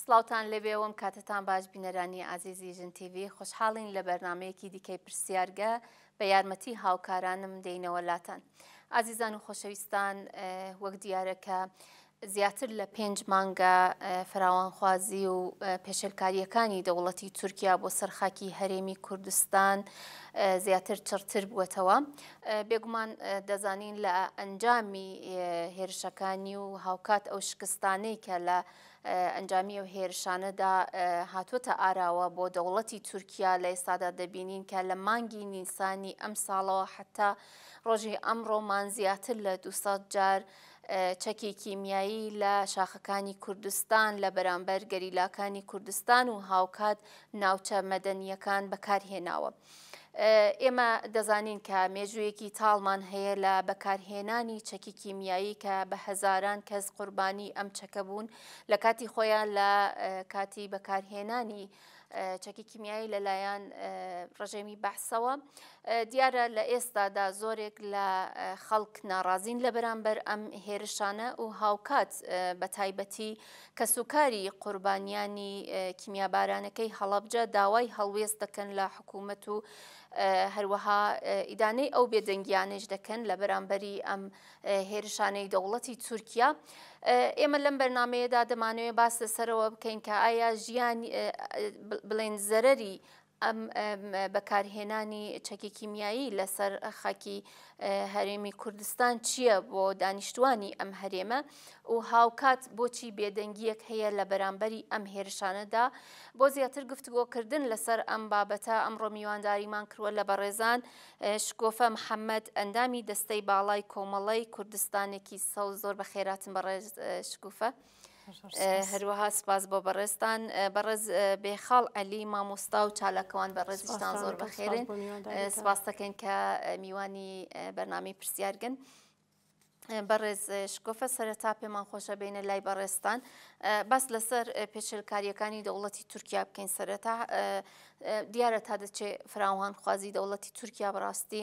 سڵاوتان لەبێوەم کاتتان باش بینەرانی ئازیزی ژن TV خوشحاڵین لە بەرنمەیەکی دیکەی پرسیارگە بە یارمەتی هاوکارانم دێینەوە لاتان ئازیزان و خۆشەویستان وەک دیارەکە زیاتر لە پێنج مانگە فراوانخوازی و پێشلکاریەکانی دەوڵەتی تورکیا بۆ سەرخاکی هەرێمی کوردستان زیاتر چڕتر بووەتەوە بێگومان دەزانین لە ئەنجامی هێرشەکانی و هاوکات ئەو شکستانەی کە لە ئەنجامی و هێرشانەدا هاتووەتە ئاراوە بۆ دەوڵەتی تورکیا لە ئێستادا دەبینین کە لە مانگی نیسانی ئەم ساڵەوە حتا ڕۆژی ئەمڕۆمان زیاتر لە 200 جار چەکی کیمیایی لە شاخەکانی کوردستان لە بەرامبەر گەریلاکانی کوردستان و هاوکات ناوچە مەدەنیەکان بەکارهێناوە. ئێمە دەزانین کە مێژوویەکی تاڵمان هەیە لە بەکارهێنانی چەکی کیمیایی کە بە هەزاران کەس قوربانی ئەم چەکە بوون لە کاتی خۆیان لە کاتی بەکارهێنانی چەکی کیمیایی لەلایەن ڕژێمی بەحسەوە دیارە لە ئێستادا زۆرێک لە خەڵک ناڕازین لە بەرامبەر ئەم هێرشانە و هاوکات بە تایبەتی کەسوکاری قوربانیانی کیمیابارانەکەی هەڵەبجە داوای هەڵوێست دەکەن لە حکوومەت و هەروەها ئیدانەی ئەو بێدەنگیانەش دەکەن لە بەرامبەری ئەم هێرشانەی دەوڵەتی تورکیا ئێمە لەم بەرنمەیەدا دەمانوێت باس لەسەرەوە بکەین کە ئایا ژیان بڵێن زەرەری ئەم بەکارهێنانی چەکی کیمیایی لەسەر خاکی هەرێمی کوردستان چییە بۆ دانیشتوانی ئەم هەرێمە و هاوکات بۆچی بێدەنگیەک هەیە لە بەرامبەری ئەم هێرشانەدا بۆ زیاتر گفتگۆکردن لەسەر ئەم بابەتە ئەمڕۆ میوانداریمان کردوە لە بەڕێزان شکۆفە محەممەد ئەندامی دەستەی باڵای کۆمەڵی کوردستانێکی سەوز زۆر بە خێراتن بەڕێز شکوفە. هەروەها سپاس بۆ بەڕێستان بەڕێز بێخاڵ عەلی مامۆستا و چالاکەوان بەڕێزیشتان زۆر بەخێرن سپاس دەکەن کە میوانی بەرنامی پرسیارگەن. بەڕێز شکۆفە سەرەتا پێمان خۆشە بینە لای بەڕێستان بەس لەسەر پێچلکاریەکانی دەوڵەتی تورکیا بکەین سەرەتا دیارە تا دەچێ فراوان خوازی دەوڵەتی تورکیا بەڕاستی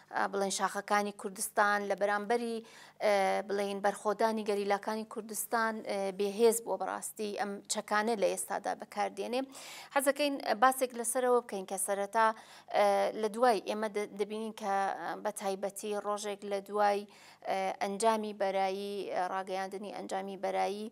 بڵێن شاخەکانی کوردستان لە بەرامبەری بڵێن بەرخۆدانی گەریلاکانی کوردستان بێهێز بۆ بەڕاستی ئەم چەکانە لە ئێستادا بەکاردێنێ حەزەکەین باسێک لەسەرەوە بکەین کە سەرەتا لە دوای ئێمە دەبینین کە بە تایبەتی ڕۆژێک لە دوای ئەنجامی بەرایی ڕاگەیاندنی ئەنجامی بەرایی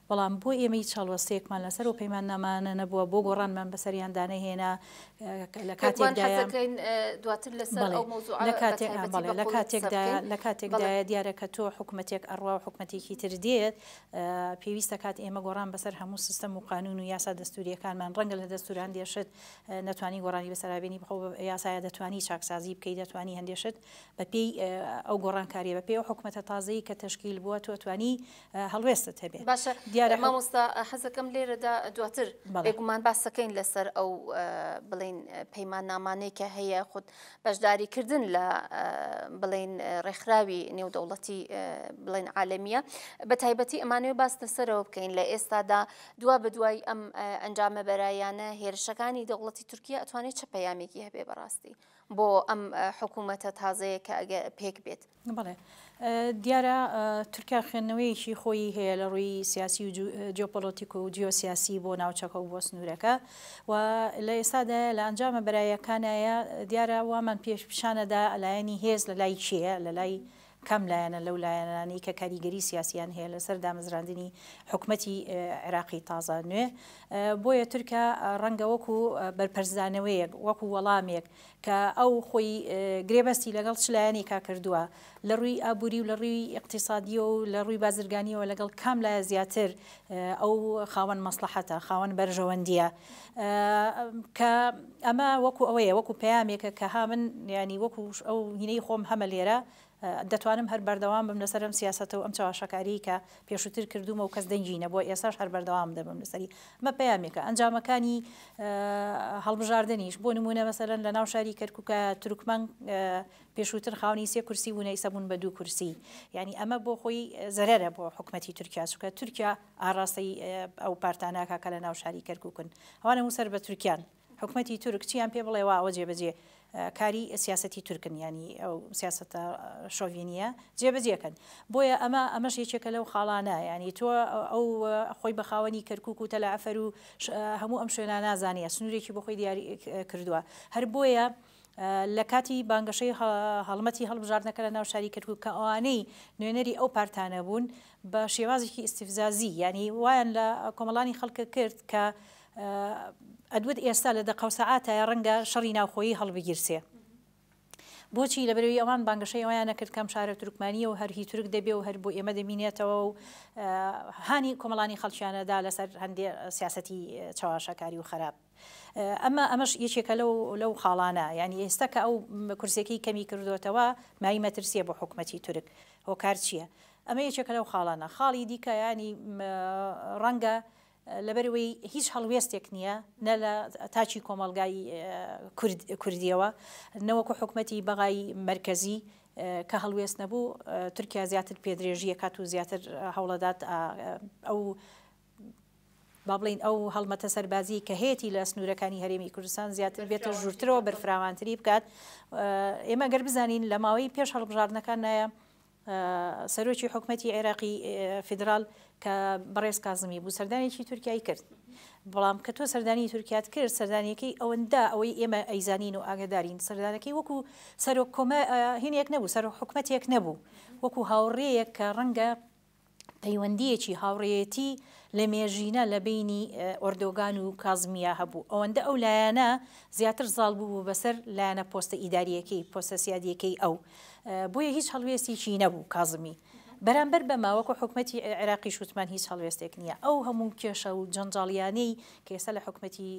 بەڵام بۆ ئێمە هیچ هەڵوەستەیەکمان لەسەر ئەو پەیماننامانە نەبووە، بۆ گۆڕانمان بەسەریاندا نەهێنا لە کاتێکدایە لە کاتێکدایە لە کاتێکدایە دیارە کە تۆ حکوومەتێک ئەڕوا و حکوومەتێکی تر دێت پێویستە کات ئێمە گۆڕان بەسەر هەموو سیستەم و قانون و یاسا دەستوریەکانمان ڕەنگە لە دەستوران دێشت نەتوانی گۆڕانی بەسەرابێنی بخۆ یاسایە دەتوانی چاکسازی بکەی دەتوانی هەندێشت بەپێی ئەو گۆڕانکاریە بەپێی ئەو حکوومەتە تازەی کە تەشکیل بووە تۆتوانی هەڵوێستت هەبێ باشە دیارە مامۆستا حەزەکەم لێرەدا دواتر بێگومان باسەکەین لەسەر ئەو بڵین پەیمان نامانەی کە هەیە خودت بەشداریکردن لە بڵین ڕێکخراوی نێودەوڵەتی بڵین عاالمیە بە تایبەتی ئەمانێ باس لەسەرەوە بکەین لە ئێستادا دوا بە دوای ئەم ئەنجامە بەرایانە هێرشەکانی دەوڵەتی تورکیا ئەتوانێت چه پەیامێکی هەبێ بەڕاستی بۆ ئەم حکوومەتە تازەیە کە ئەگە پێک بێت بەڵێ دیارە تورکیا خوێندنەوەیەکی خۆیی هەیە لە ڕووی سیاسی و جیۆپۆلۆتیک و جیۆسیاسی بۆ ناوچەکە و بۆ سنوورەکە و لە ئێستادا لە ئەنجامە بەرایەکانایە دیارە وامان پێش پیشانەدا لایەنی هێز لە لای کێیە لە لای کەم لایەنە لەو لایەنانەی کە کاریگەری سیاسیان هەیە لەسەر دامەزراندنی حکومەتی عێراقی تازە نوێ بۆیە تورکە ڕەنگە وەکو بەرپەرزدانەوەیەک وەکو وەڵامێک کە ئەو خۆی گرێبەستی لەگەڵ چ لایەنێکا کردووە، لە ڕووی ئابووری و لە ڕووی ئیقتیسادییەوە و لە ڕووی بازرگانییەوە لەگەڵ کام لایە زیاتر ئەو خاوەن مەسڵەحەتە، خاوەن بەرژەوەندییە. کە ئەمە وەکوو ئەوەیە، وەکوو پەیامێکە کە ها من یانی وەکوو ئەو هینەی خۆم هەمە لێرە، دەتوانم هەر بەردەوام بم لەسەر ئەم سیاسەتە و ئەم چەواشەکاریەی کە پێشوتر کردومە و کەس دەنگی نەبوە ئێستاش هەر بەردەوام دەبم لەسەری ئەمە پەیامێکە ئەنجامەکانی هەڵبژاردنیش بۆ نمونە مەسەلەن لەناو شاری کەرکوکە تورکمان پێشوتر خاونی سێ کورسی بونە ئیستا بون بە دوو کورسی یانی ئەمە بۆ خۆی زەرەرە بۆ حکومەتی تورکیا چونکە تورکیا ئاراستەی ئەو پارتانە کە کە لەناو شاری کەرکوکن ئەوانە هەموو سەر بە تورکیان حکومەتی تورک چیان پێ بڵێ وا ئەوە جێ بەجێ کاری سیاسەتی تورکن یانی ئەو سیاسەتە شۆڤینیە جێ بەجێ کەن بۆیە ئەمە ئەمەش یەکێکە لەو خاڵانە یانی تۆ ئەو خۆی بە خاوەنی کەرکک و تەلەعفەر و هەموو ئەم شوێنە نازانە سنوورێکی بۆ خۆی دیاری کردووە هەر بۆیە لە کاتی بانگەشەی هەڵمەتی هەڵبژاردنەکە لە ناو شاری کەرکوک کە ئەوانەی نوێنەری ئەو پارتانە بوون بە شێوازێکی ئیسیفزازی یعنی وایان لە کۆمەڵانی خەڵکە کرد کە ئەدوت ئێستا لە دەقەوسەعاتە ڕەنگە شەڕی ناوخۆیی هەڵبگیرسێ بۆچی لە بەرەوی ئەوان بانگەشەی ئەویان نەکرد کەم شارە تورکمانیە و هەرهی تورک دەبێ و هەر بۆ ئێمە دەمینێتەوە و هانی کۆمەڵانی خەڵکیانەدا لەسەر هەندێ سیاستی چاواشەکاری و خراپ ئەمە ئەمەش یەکێکە لەو لەو خاڵانە یانی ئێستا کە ئەو کورسێکی کەمی کردوێتەوە مای مەترسیە بۆ حکوومەتتی تورک هۆکار چییە؟ ئەمە یەکێکە لەو خاڵانە خاڵی دیکە ینی ڕەنگە لەبەرەوەی هیچ هەڵوێستێک نییە نە لە تاچی کۆمەلگای کوردیەوە نەوەکو حکوومەتتی بەغای مرکزی کە هەڵوێست نەبوو تورکیا زیاتر پێدرێژیە کات و زیاتر هەوڵەدات ئەو با بڵێین ئەو هەڵمەتە سەربازیی کە هەیەتی لە سنوورەکانی هەرێمی کوردستان زیاتر بێتە ژوورترەوە، بەرفراوانتری بکات. ئێمە گەر بزانین لە ماوەی پێش هەڵبژاردنەکان نایە سەرۆکی حکومەتی عێراقی فیدرال کە بەڕێز کازمی بوو سەردانێکی تورکیایی کرد بەڵام کە تۆ سەردانی تورکات کرد سەردانەکەی ئەوەندا ئەوەی ئێمە ئەیزانین و ئاگدارین سەردانەکەی وەکو سەرۆک کۆمە هینێک نەبوو سەر حکومەتێک نەبوو وەکو هاوڕێیەک کە ڕەنگە پەیوەندییەکی هاوڕێیەتی لەمێژینە لە بەینی ئۆردۆگان و کازمیا هەبوو، ئەوەندە ئەو لایەنە زیاتر زاڵ بووبوو بەسەر لایەنە پۆستە ئیدارییەکەی، پۆستە سیادییەکەی ئەو، بۆیە هیچ هەڵوێستیکی نەبوو کازمی بەرامبەر بەمە، وەکو حکومەتی عێراقیش وتمان هیچ هەڵوێستێک نییە، ئەو هەموو کێشە و جەنجاڵیانەی کە ئێستا لە حکومەتی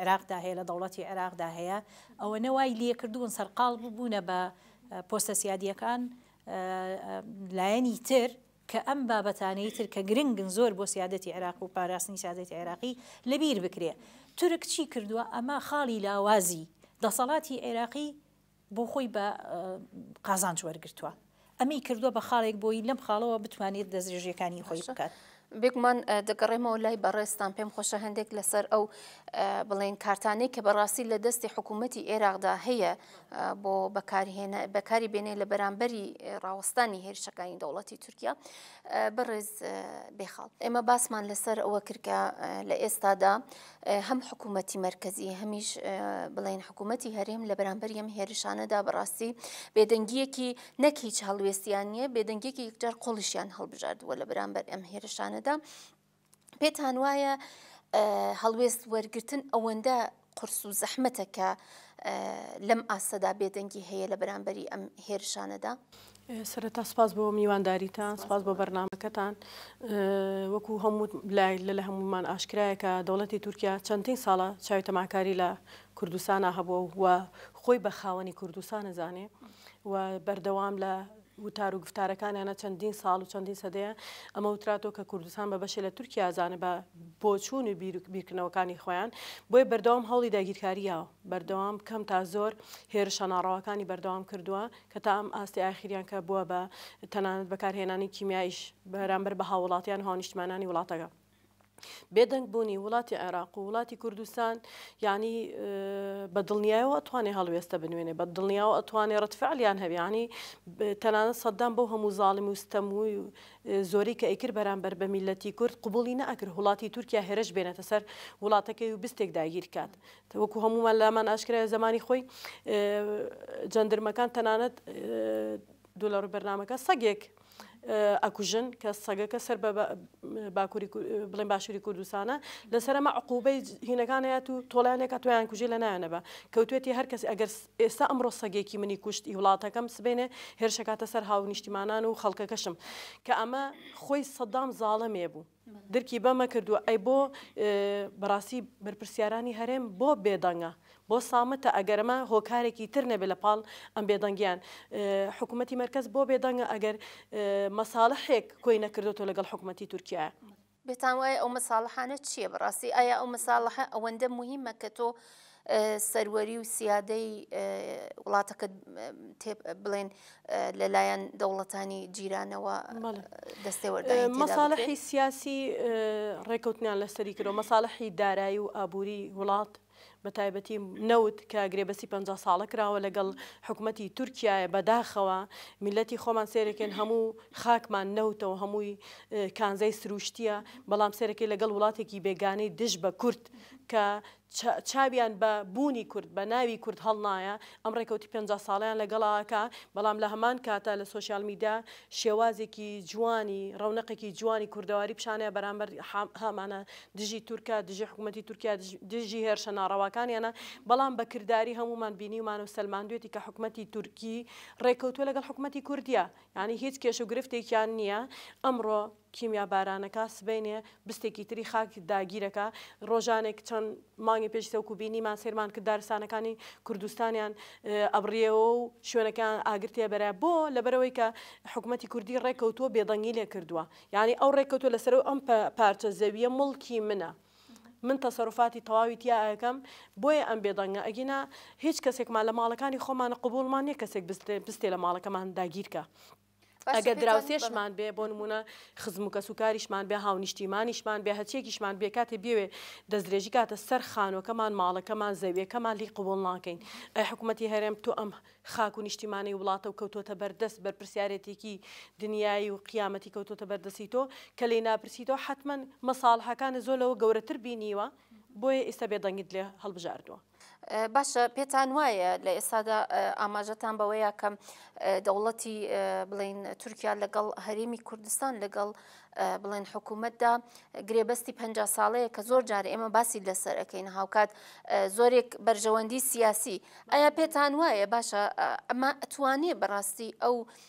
عێراقدا هەیە، لە دەوڵەتی عێراقدا هەیە، ئەوەنە وای لێکردوون سەرقاڵ ببوونە بە پۆستە سیادییەکان، لایەنی تر کە ئەم بابەتانەی تر کە گرنگن زۆر بۆ سیادەتی عێراق و پاراستنی سیادەتی عێراقی لەبیر بکرێ تورک چی کردووە ئەمە خاڵی لاوازی دەسەڵاتی عێراقی بۆ خۆی بە قازانج وەرگتووە ئەمەی کردووە بە خاڵێک بۆی لەم خاڵەوە بتوانێت دەستێژیەکانی خۆی بکات بێگومان دەگەڕێمەوە لای بەڕێزتان پێم خۆشە هەندێک لەسەر ئەو بڵێن کارتانەی کە بەڕاستی لە دەستی حکوومەتی ئێراقدا هەیە بۆ بەکارهێنە بەکاری بێنێ لە بەرامبەری ڕاوەستانی هێرشەکانی دەوڵەتی تورکیا بەڕێز بێخاڵ ئێمە باسمان لەسەر ئەوە کردکە لە ئێستادا هەم حکوومەتی مەرکەزی هەمیش بڵێن حکوومەتی هەرێم لە بەرامبەر ئەم هێرشانەدا بەڕاستی بێدەنگیەکی نەک هیچ هەڵوێستیان نییە بێدەنگێکی یەکجار قۆڵیشیان هەڵبژاردووە لە بەرامبەر ئەم هێرشانەدا پێتان وایە هەڵوێست وەرگتن ئەوەندە قرس و زەحمەتەکە لەم ئاستەدا بێدەنگی هەیە لە بەرامبەری ئەم هێرشانەدا سەرەتا سپاس بۆ میوانداریتان سپاس بۆ بەرنمەکەتان وەکو هەموو لای لە لە هەمومان ئاشکرایە کە دەوڵەتی تورکیا چەندین ساڵە چاوی تەماکاری لە کوردستانە هەبووە و خۆی بە خاوەنی کوردستانە زانێ و بەردەوام لە وتار و گفتارەکانیانە چەندین ساڵ و چەندین سەدەیە ئەمە وتراتۆ کە کوردستان بە بەشێ لە تورکیا زانە بە بۆچوون و بیرکردنەوەکانی خۆیان بۆیە بەردەوام هەوڵی داگیرکاریە بەردەوام کەم تا زۆر هێرشە ناڕاوەکانی بەردەوام کردووە کە تا ئەم ئاستی ئاخیریان کە بووە بە تەنانەت بەکارهێنانی کیمیایش بەرامبەر بە هاووڵاتیان و هاونیشتمانانی وڵاتەکە. بێدەنگ بوونی وڵاتی عێراق و وڵاتی کوردستان یانی بە دڵنیایەوە ئەتوانێ هەڵوێستە بنوێنێ، بە دڵنیاوە ئەتوانێ ڕەدفعلیان هەبێ، یانی تەنانەت سەددام بەو هەموو زاڵمی و ستەمووی و زۆری کە ئەیکرد بەرامبەر بە میللەتی کورد قبووڵی نەئەکرد وڵاتی تورکیا هێرش بێنێتە سەر وڵاتەکەی و بستێک داگیر کات. وەکو هەموومان لامان ئاشکرایە زەمانی خۆی جەندرمەکان تەنانەت دوو لە ڕووی بەرنامەکە سەگێک ئەکوژن کە سەگەکە سەر بە باکووری بڵێن باشووری کوردستانە لەسەرمە عقوبەی هینەکان هەیە و تۆڵیانێکە تویان کوژێ لە نایەنەبە کەوتێتی هەر کەس ئەگەر ئێستا ئەمڕۆ سەگێکی منی کوشت ئی وڵاتەکەم سبێنێ هێرشەکاتە سەر هاو نیشتیمانان و خەڵکەکەشم کە ئەمە خۆی سەدام زاڵەمێ بوو درکی بەمە کردوە ئەی بۆ بەڕاستی بەرپرسیارانی هەرێم بۆ بێدەنگە بۆ سامتە ئەگەر ئەمە هۆکارێکی تر نەبێت لە پاڵ ئەم بێدەنگیان حکوومەتتی مەرکەز بۆ بێدەنگە ئەگەر مەساڵحێک کۆی نەکردێتەوە لەگەڵ حکوومەتتی تورکیا بێتان وایە ئەو مەساڵحانە چییە بەڕاستی ئایا ئەو مەساڵحە ئەوەندە مهمە کە تۆ سەروەری و سیادەی وڵاتەکە بڵێن لەلایەن دەوڵەتانی جیرانەوە دەستێوەردە مەساڵحی سیاسی ڕێکوتنیان لەسەری کرۆ مەساڵحی دارایی و ئابووری وڵات بە تایبەتی نەوت کە گرێبەسی پ ساڵە کراوە لەگەڵ حکوومەتتی تورکایە بەداخەوە میلەتی خۆمان سێرەکەن هەموو خاکمان نەوتەوە هەمووی کانزای سروشتیە بەڵام سێرەکەی لەگەڵ وڵاتێکی بێگانەی دژ بە کورد کە چاویان بە بوونی کورد، بە ناوی کورد هەڵنایە، ئەم ڕێکەوتی پەنجا ساڵەیان لەگەڵ ئاکا، بەڵام لە هەمان کاتا لە سۆشیال میدیا شێوازێکی جوانی، ڕەونەقێکی جوانی کوردەواری پیشانەیە بەرامبەر هامانە دژی تورکە، دژی حکومەتی تورکیا، دژی هێرشە ناڕەواکانیانە، بەڵام بە کرداری هەموومان بینیومانە و سەلماندوێتی کە حکومەتی تورکی ڕێکەوتووە لەگەڵ حکومەتی کوردیا، یانی هیچ کێش و گرفتێکیان نییە، ئەمڕۆ. کیمیا بارانەکا سبەینێ بستێکی تری خاک داگیرەکا ڕۆژانێک چەند مانگی پێش سەوکو بینیمان سێرمان کرد دارستانەکانی کوردستانیان ئەبڕیەوە و شوێنەکان ئاگرتێ بەرە بۆ لەبەرەوەی کە حکوومەتتی کوردی ڕێککەوتووە بێدەنگی لێ کردووە یعنی ئەو ڕێککەوتوە لەسەر ئەم پارچە زەویە مڵکی منە من تەسەرفاتی تەواوی تیاکەم بۆیە ئەم بێدەنگە ئەگینا هیچ کەسێکمان لە ماڵەکانی خۆمانە قوبولمان نیە کەسێک بستێ لە ماڵەکەمان داگیرکە. ئەگەر دراوسێشمان بێ بۆ نمونە خزم و کەس و کاریشمان بێ هاونیشتیمانیشمان بێ هەرچیەکیشمان بێ کاتێ بێوێ دەستدرێژی کاتە سەر خانۆکەمان ماڵەکەمان زەویەکەمان لی قبول ناکەین ئەی حکوومەتتی هەرێم تۆ ئەم خاک و نیشتیمانی وڵاتە و کەوتۆتە بەردەست بەرپرسیارێتێکی دنیایی و قیامەتی کەوتۆتە بەردەستی تۆ کە لی ناپرسیتەوە حتمما مەساڵحەکانە زۆر لەوە گەورەتر بینیوە بۆیە ئیستا بێدەنگیت لێ هەڵبژاردووە. باشە پێتان وایە لە ئێستادا ئاماژەتان بەوەیە کە دەوڵەتی بڵین تورکیا لەگەڵ هەرێمی کوردستان لەگەڵ بڵێن حکوومەتدا گرێبەستی پ ساڵەیە کە زۆر جار ئێمە باسی لەسەر ئەەکەین هاوکات زۆرێک بەرژەوەندی سیاسی ئایا پێتان وایە باشە ئەمە ئەتوانێ بەڕاستی ئەو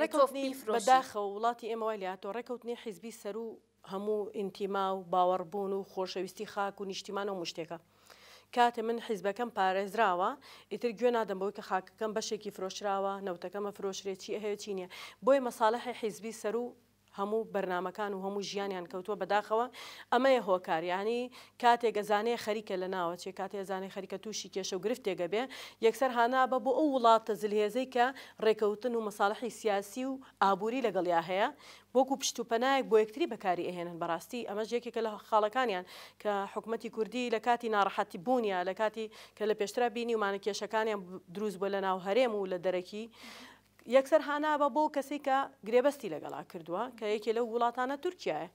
ڕێکەوتنی بەداخە و وڵاتی ئێمە وای لاتۆ ڕێکەوتنی حیزبی سەرو هەموو ئینتیما و باوەڕبوون و خۆشەویستی خاک و نیشتیمانە و مشتێکە کاتێ من حیزبەکەم پارێزراوە ئیتر گوێ نادەم بۆی کە خاکەکەم بەشێکی فرۆشراوە نەوتەکەمە فرۆشرێ چی هەیە چی نیە بۆیە مەساالحی حیزبی سەرو هەموو بەرنامەکان و هەموو ژیانیان کەوتووە بەداخەوە ئەمەیە هۆکار یانی کاتێک ئەزانێ خەریکە لەناوە چێ کاتێ ئەزانێ خەریکە تووشی کێشە و گرفتێک ئەبێ یەکسەر هانا بە بۆ ئەو وڵاتە زلهێزەی کە ڕێکەوتن و مەساڵحی سیاسی و ئابووری لەگەڵیا هەیە وەکوو پشت و پەنایەک بۆ یەکتری بەکاری ئەهێنن بەڕاستی ئەمەش یەکێکە لە خاڵەکانیان کە حکومەتی کوردی لە کاتی ناڕەحەتی بوونیا لە کاتی کە لە پێشترا بینیومانە کێشەکانیان دروست بووە لەناو هەرێم و لە دەرەکی یەکسەر هانابە بۆ کەسەی کە گرێبەستی لەگەڵا کردووە کە یەکێ لەو وڵاتانە تورکایە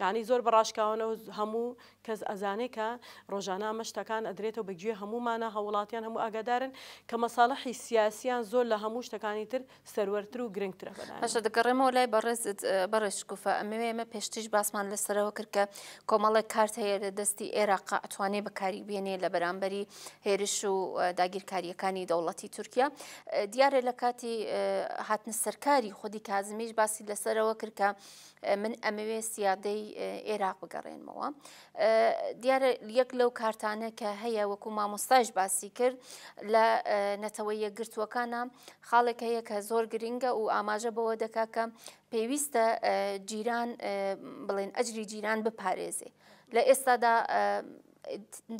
یعنی زۆر بە ڕاشکاوانەوە هەموو کەس ئەزانێ کە ڕۆژانە ئەمە شتەکان ئەدرێتەوە بە گوێ هەموومانە هەوڵاتیان هەموو ئاگادارن کە مەساڵحی سیاسیان زۆر لە هەموو شتەکانی تر سەروەرتر و گرنگترە بەلایان. باشە دەگەڕێمەوە لای بەڕێزت بەڕێز شکوفە ئەمەوێ ئێمە پێشتریش باسمان لەسەرەوە کرد کە کۆمەڵێک کارت هەیە لە دەستی ئێراق ئەتوانێ بەکاری بێنێ لە بەرامبەری هێرش و داگیرکارییەکانی دەوڵەتی تورکیا دیارە لە کاتی هاتنە سەرکاری خودی کازمیش باسی لەسەرەوە کرد کە من ئەمەوێ سیادەی ئێراق بگەڕێنمەوە دیارە یەک لەو کارتانە کە هەیە وەکو مامۆستایش باسی کرد لە نەتەوە یەکگرتووەکانە خاڵێک هەیە کە زۆر گرنگە و ئاماژە بەوە دەکا کە پێویستە جیران بڵێن ئەجری جیران بپارێزێ لە ئێستادا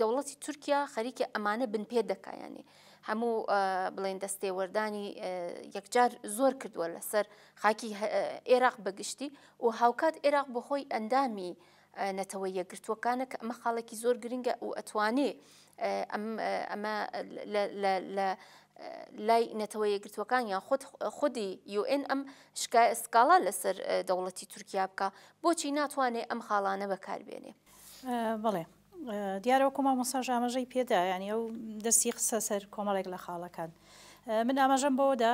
دەوڵەتی تورکیا خەریکە ئەمانە بن پێ دەکا یانی هەموو بڵێن دەستێوەردانی یەکجار زۆر کردووە لەسەر خاکی عێراق بەگشتی و هاوکات عێراق بۆ خۆی ئەندامی نەتەوە یەکگرتووەکانە کە ئەمە خاڵێکی زۆر گرنگە و ئەتوانێ ئەمە لە لای نەتەوە یەکگرتووەکان یان خود خودی یوئن ئەم سکاڵا لەسەر دەوڵەتی تورکیا بکە بۆچی ناتوانێ ئەم خاڵانە بەکاربێنێ بەڵێ دیارە وەکو مامۆستاش ئاماژەی پێدا یانی ئەو دەستی خستە سەر کۆمەڵێک لە خاڵەکان من ئاماژەم بەوەدا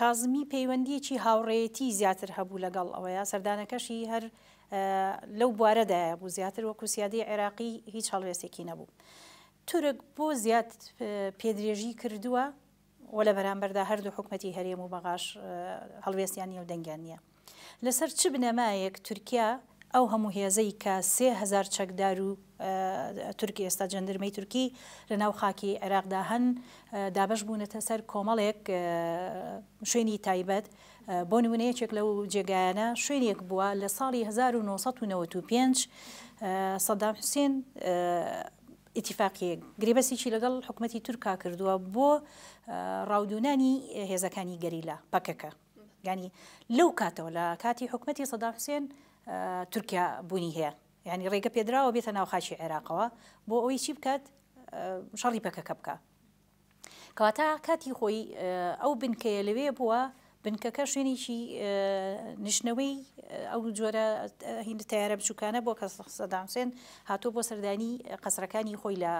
کازمی پەیوەندیەکی هاوڕێتی زیاتر هەبوو لەگەڵ ئەوەیە سەردانەکەشی هەر لەو بوارەدایە بوو زیاتر وەکو سیادی عێراقی هیچ هەڵوێستێکی نەبوو تورک بۆ زیاد پێدرێژی کردووە و لە بەرامبەردا هەردوو حکومەتی هەرێم و بەغاش هەڵوێستیان نیە و دەنگیان نیە. لەسەر چ بنەمایەک تورکیا ئەو هەموو هێزەی کە سێ هەزار چەکدار و تورک ئێستا جەندرمەی تورکی لە ناو خاکی عێراقدا هەن دابەش بوونەتە سەر کۆمەڵێک شوێنی تایبەت بۆ نمونە یەکێک لەو جێگایانە شوێنێک بووە لە ساڵی 1995 سەدام حوسێن ئیتیفاقیە گریبەسیی لەگەڵ حکومەتی تورکا کردووە بۆ ڕاودوونانی هێزەکانی گەریلا، پەکەکە، یانی لەو کاتەوە لە کاتی حکومەتی سەدام حوسێن تورکیا بوونی هەیە، یانی ڕێگە پێدراوە بێتە ناو خاکی عێراقەوە بۆ ئەوەی چی بکات شەڕی پەکەکە بکا. کەواتە کاتی خۆی ئەو بنکەیە لەوێ بووە بنکەکە شوێنێکی نشتنەوەی ئەو جۆرە هین تارە بچووکانە بۆ کەس سەدامسێن هاتوو بۆ سەردانی قەسرەکانی خۆی لە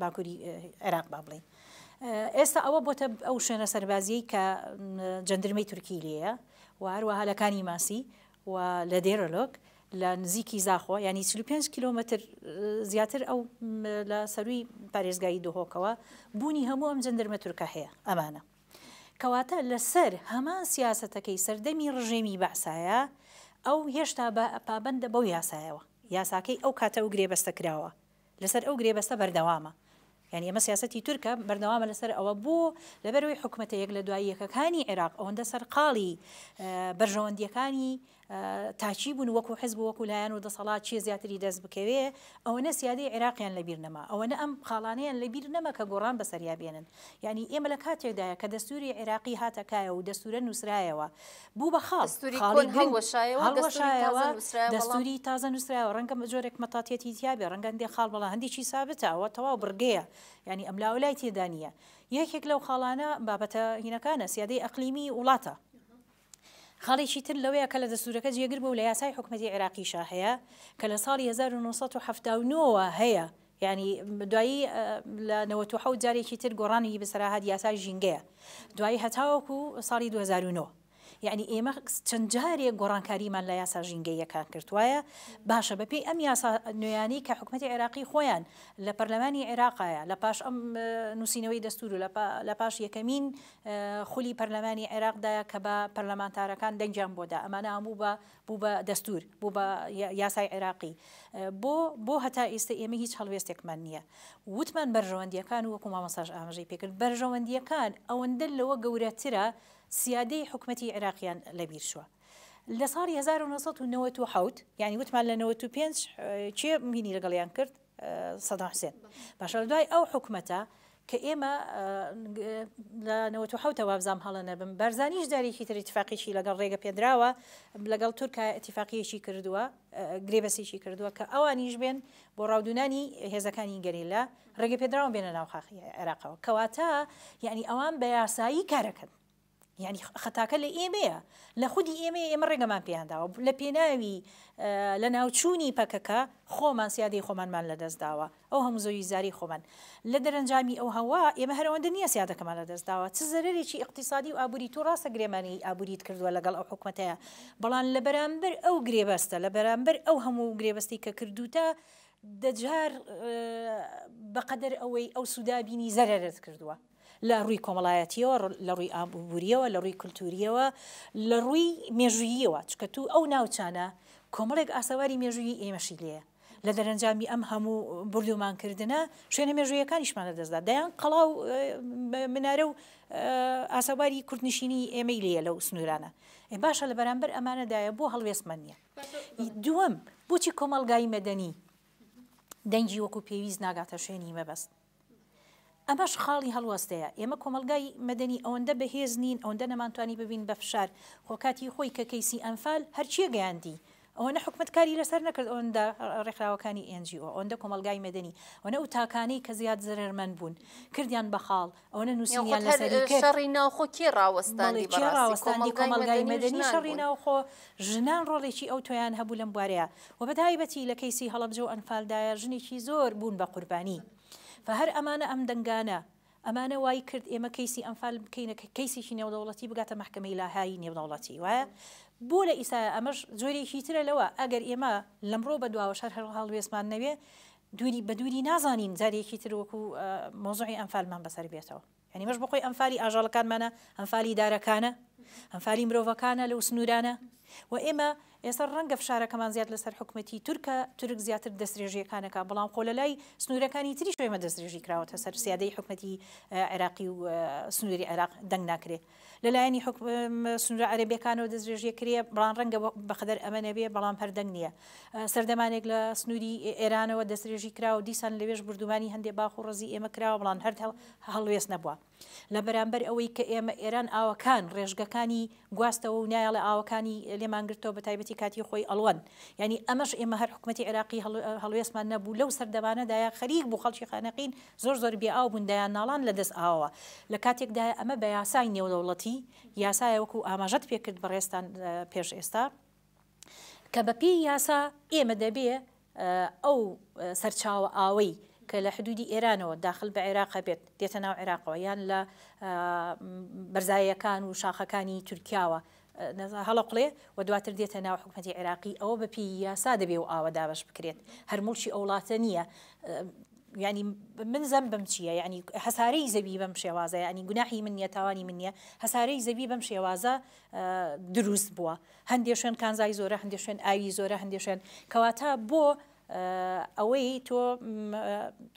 باکووری عێراق با بڵێن ئێستا ئەوە بۆتە ئەو شوێنە سەربازیی کە جەندرمەی تورکی لێە و هەروەها لەکانی ماسی و لە دێرەلۆک لە نزیکی زاخۆ یانی چل و پێنج کیلۆمەتر زیاتر ئەو لە سەرووی پارێزگای دهۆکەوە بوونی هەموو ئەم جەندرمە تورکە هەیە ئەمانە کەواتە لەسەر هەمان سیاسەتەکەی سەردەمی ڕژێمی بەعسایە ئەو هێشتا بە پابەندە بەو یاسایەوە یاساکەی ئەو کاتە و گرێبەستە کراوە لەسەر ئەو گرێبەستە بەردەوامە، یانی ئەمە سیاسەتی تورکە، بەردەوامە لەسەر ئەوە، بۆ لەبەرئەوەی حکومەتە یەک لە دوای یەکەکانی عێراق ئەوەندە سەرقاڵی بەرژەوەندییەکانی تاکی بوون وەکو حزب و وەکو لایەن و دەسەڵات چییە زیاتری دەست بکەوێ، ئەوەنە سیادەی عێراقیان لەبیر نەما، ئەوەنە ئەم خاڵانەیان لەبیر نەما کە گۆڕان بەسەریا بێنن. یانی ئێمە لە کاتێکدایە کە دەستووری عێراقی هاتە کایە و دەستوورە نووسرایەوە، بوو بە خاڵ، دەستووری کۆن هەڵوەشایەوە و دەستووری تازە نووسرایەوە، بەڵام. دەستووری تازە نووسرایەوە، ڕەنگە جۆرێک مەتاتیەتی تیا بێ، ڕەنگە هەندێک خاڵ، بەڵام هەندێکی سابتە، ئەوە تەواو بڕگەیە، یانی ئەملاوەلای تێدا نییە. یەکێک لەو خاڵانە بابەتە هینەکانە، سیادەی ئەقلیمیی وڵاتە. خاڵێکی تر لەوەیە کە لە دەستوورەکە جێگر بووە و لە یاسای حکومەتی عێراقیشا هەیە کە لە ساڵی هەزار و نۆ سەد و حەفتا و نۆ وە هەیە یانی دوایی لە نەوەت و حەوت جارێکی تر گۆڕانیی بەسەرا هات یاسای ژینگەیە دوایی هەتاوەکو ساڵی دوو هەزار و نۆ یانی ئێمە چەند جارێک گۆڕانکاریمان لە یاسا ژینگەییەکان کردوایە باشە بەپێی ئەم یاسا نوێیانەی کە حکومەتی عێراقی خۆیان لە پەرلەمانی عێراقایە لە پاش ئەم نووسینەوەی دەستوور و لە پاش یەکەمین خولی پەرلەمانی عێراق دایە کە بە پەرلەمانتارەکان دەنگیان بۆ دا ئەمانە هەموو بە بوو بە دەستور بوو بە یاسای عێراقی بۆ بۆ هەتا ئیستە ئێمە هیچ هەڵوێستێکمان نییە وتمان بەرژەوەندیەکان وەکو مامەساش ئامژەی پێکرد بەرژەوەندیەکان ئەوەندە لەوە گەورەترە سیادەی حکومەتی عێراقیان لە بیر چوە لە ساڵی 1997 یعنی وتمان لە 95 چێ مینی لەگەڵیان کرد سەدام حوسێن باشە لەدوای ئەو حکومەتە کە ئێمە لە نەوەت و حەوتە وابزانم هەڵە نەبم بەرزانیش جارێکی تر اتفاقیی لەگەڵ ڕێگە پێدراوە لەگەڵ تورکیا اتفاقیەکی کردووە گرێبەسێکی کردووە کە ئەوانیش بێن بۆ ڕاودونانی هێزەکانی گەریلا ڕێگە پێدراوە بێنە ناو خاخی عێراقەوە کەواتە یعنی ئەوان بە یاسایی کارەکەن یانی خەتاکە لە ئێمەیە لە خودی ئێمەیە ئێمە ڕێگەمان پێیان داوە لە پێناوی لە ناوچوونی پەکەکە خۆمان سیادی خۆمانمان لە دەست داوە ئەو هەموو زۆری زاری خۆمان لە دەرەنجامی ئەو هەوا ئێمە هەرەوەندە نییە سیادەکەمان لە دەست داوە چ زەرێکی اقتصادی و ئابووری تو ڕاستە گرێمانی ئابووریت کردووە لەگەڵ ئەو حکومەتەیە بەڵام لە بەرامبەر ئەو گرێبەستە لە بەرامبەر ئەو هەموو گرێبەستی کە کردوتە دەجار بەقەدەر ئەوەی ئەو سوودابینی زەرەرت کردووە لە ڕووی کۆمەڵایەتیەوە، لە ڕووی ئابووریەوە، لە ڕووی کولتووریەوە، لە ڕووی مێژووییەوە، چونکە توو ئەو ناوچانە کۆمەڵێک ئاسەواری مێژوویی ئێمەشی لێیە، لە دەرەنجامی ئەم هەموو بوردومان کردنە شوێنە مێژوویەکانیشمان لە دەستدا، دەیان قەڵا و منارە و ئاسەواری کوردنشینی ئێمەی لێیە لەو سنوورانە، ئێ باشە لە بەرامبەر ئەمانەدایە بۆ هەڵوێستمان نییە؟ دووەم، بۆچی کۆمەڵگای مەدەنی دەنگی وەکوو پێویست ناگاتە شوێنی مەبەست؟ ئەمەش خاڵی هەڵوەستەیە. ئێمە کۆمەڵگای مەدەنی ئەوەندە بەهێز نین، ئەوەندە نەمانتوانی ببین بە فشار. خۆ کاتی خۆی کە کەیسی ئەنفال هەر چییە گەیاندی. ئەوەنە حکومەت کاری لەسەر نەکرد، ئەوەندە ڕێکخراوەکانی ئێن جی ئۆ، ئەوەندە کۆمەڵگای مەدەنی، ئەوەنە ئەو تاکانەی کە زیاد زەرەرمەند بوون، کردیان بە خاڵ، ئەوەنە نووسینیان لەسەری کرد. یاخود هەر شەڕی ناوخۆ کێ ڕاوەستاندی بەڕاستی؟ کۆمەڵگای مەدەنی و ژنان؟ بەڵێ کێ ڕاوەستاندی کۆمەڵگای مەدەنی و ژنان ڕۆڵێکی ئەوتۆیان هەبوو لەم بوارەیە. وە بەتایبەتی لە کەیسی هەڵەبجە و ئەنفالدایە ژنێکی زۆر بوون بە قوربانی فە هەر ئەمانە ئەم دەنگانە ئەمانە وای کرد ئێمە کەیسی ئەنفال بکەینە کە کەیسێکی نێودەوڵەتی بگاتە مەحکەمەی لاهایی نێودەوڵەتی وایە بۆ لە ئیسایە ئەمەش جۆرێکی ترە لەوە ئەگەر ئێمە لەمڕۆ بە دواوەش هەر هەڵوێستمان نەوێ دووری بە دووری نازانین جارێکی تر وەکو مەوزوعی ئەنفالمان بەسەر بێتەوە. یانی مەش بەخۆی ئەنفالی ئاژەڵەکانمانە، ئەنفالی دارەکانە، ئەنفالی مرۆڤەکانە لەو سنوورانە و ئێمە ئێستا ڕەنگە فشارەکەمان زیاد لەسەر حکومەتی تورکە، تورک زیاتر دەسترێژییەکان ئەکا، بەڵام خۆ لەلای سنوورەکانی تریشەوە ئێمە دەسترێژی کراوەتە سەر سیادەی حکومەتی عێراقی و سنووری عێراق دەنگ ناکرێ. لە لایەنی حوکم سنورە عەرەبیەکانەوە دەستدرێژیە کرێ بەڵام رەنگە بەقەدەر ئەمە نەبێ بەڵام هەر دەنگ نیە سەردەمانێک لە سنوری ئێرانەوە دەستدرێژی کرا و دیسان لەوێش بوردومانی هەندێ باخ و رەزی ئێمە کراوە بەڵام هەر هەڵوێست نەبوە لە بەرامبەر ئەوەی کە ئێمە ئێران ئاوەکان رێژگەکانی گواستەوە و نایەڵێ ئاوەکانی لێمان گرتەوە بە تایبەتی کاتی خۆی ئەڵوەن یانی ئەمەش ئێمە هەر حکومەتی عێراقی هەڵوێستمان نەبو لەو سەردەمانەدایە خەریک بو خەڵکی خانەقین زۆر زۆر بێ ئاو بوون دەیان ناڵان لە دەست ئاوەوە لە کاتێکدایە ئەمە بە یاسای نێودەوڵەتی یاسایە وەکو ئاماژەت پێ کرد بەڕێزتان پێش ئێستا کە بە پێی یاسا ئێمە دەبێ ئەو سەرچاوە ئاوەی کە لە حدودی ئێرانەوە داخل بە عێراق بێت دێتە ناو عێراقەوە یان لە بەرزایەکان و شاخەکانی تورکیاوە هەڵقلێ و دواتر دێتە ناو حکوومەتی عێراقی ئەوە بە پێی یاسا دەبێ و ئاوە دابش بکرێت هەرموڵکی ئەوڵاتە نییە یانی من زەمبم چیە یانی هەسارەی زەوی بەم شێوازە یانی گوناحی من نیە تاوانی من نیە هەسارەی زەوی بەم شێوازە دروست بووە هەندێ شوێن کانزای زۆرە هەندێ شوێن ئاوی زۆرە هەندێ شوێن کەواتە بۆ ئەوەی تۆ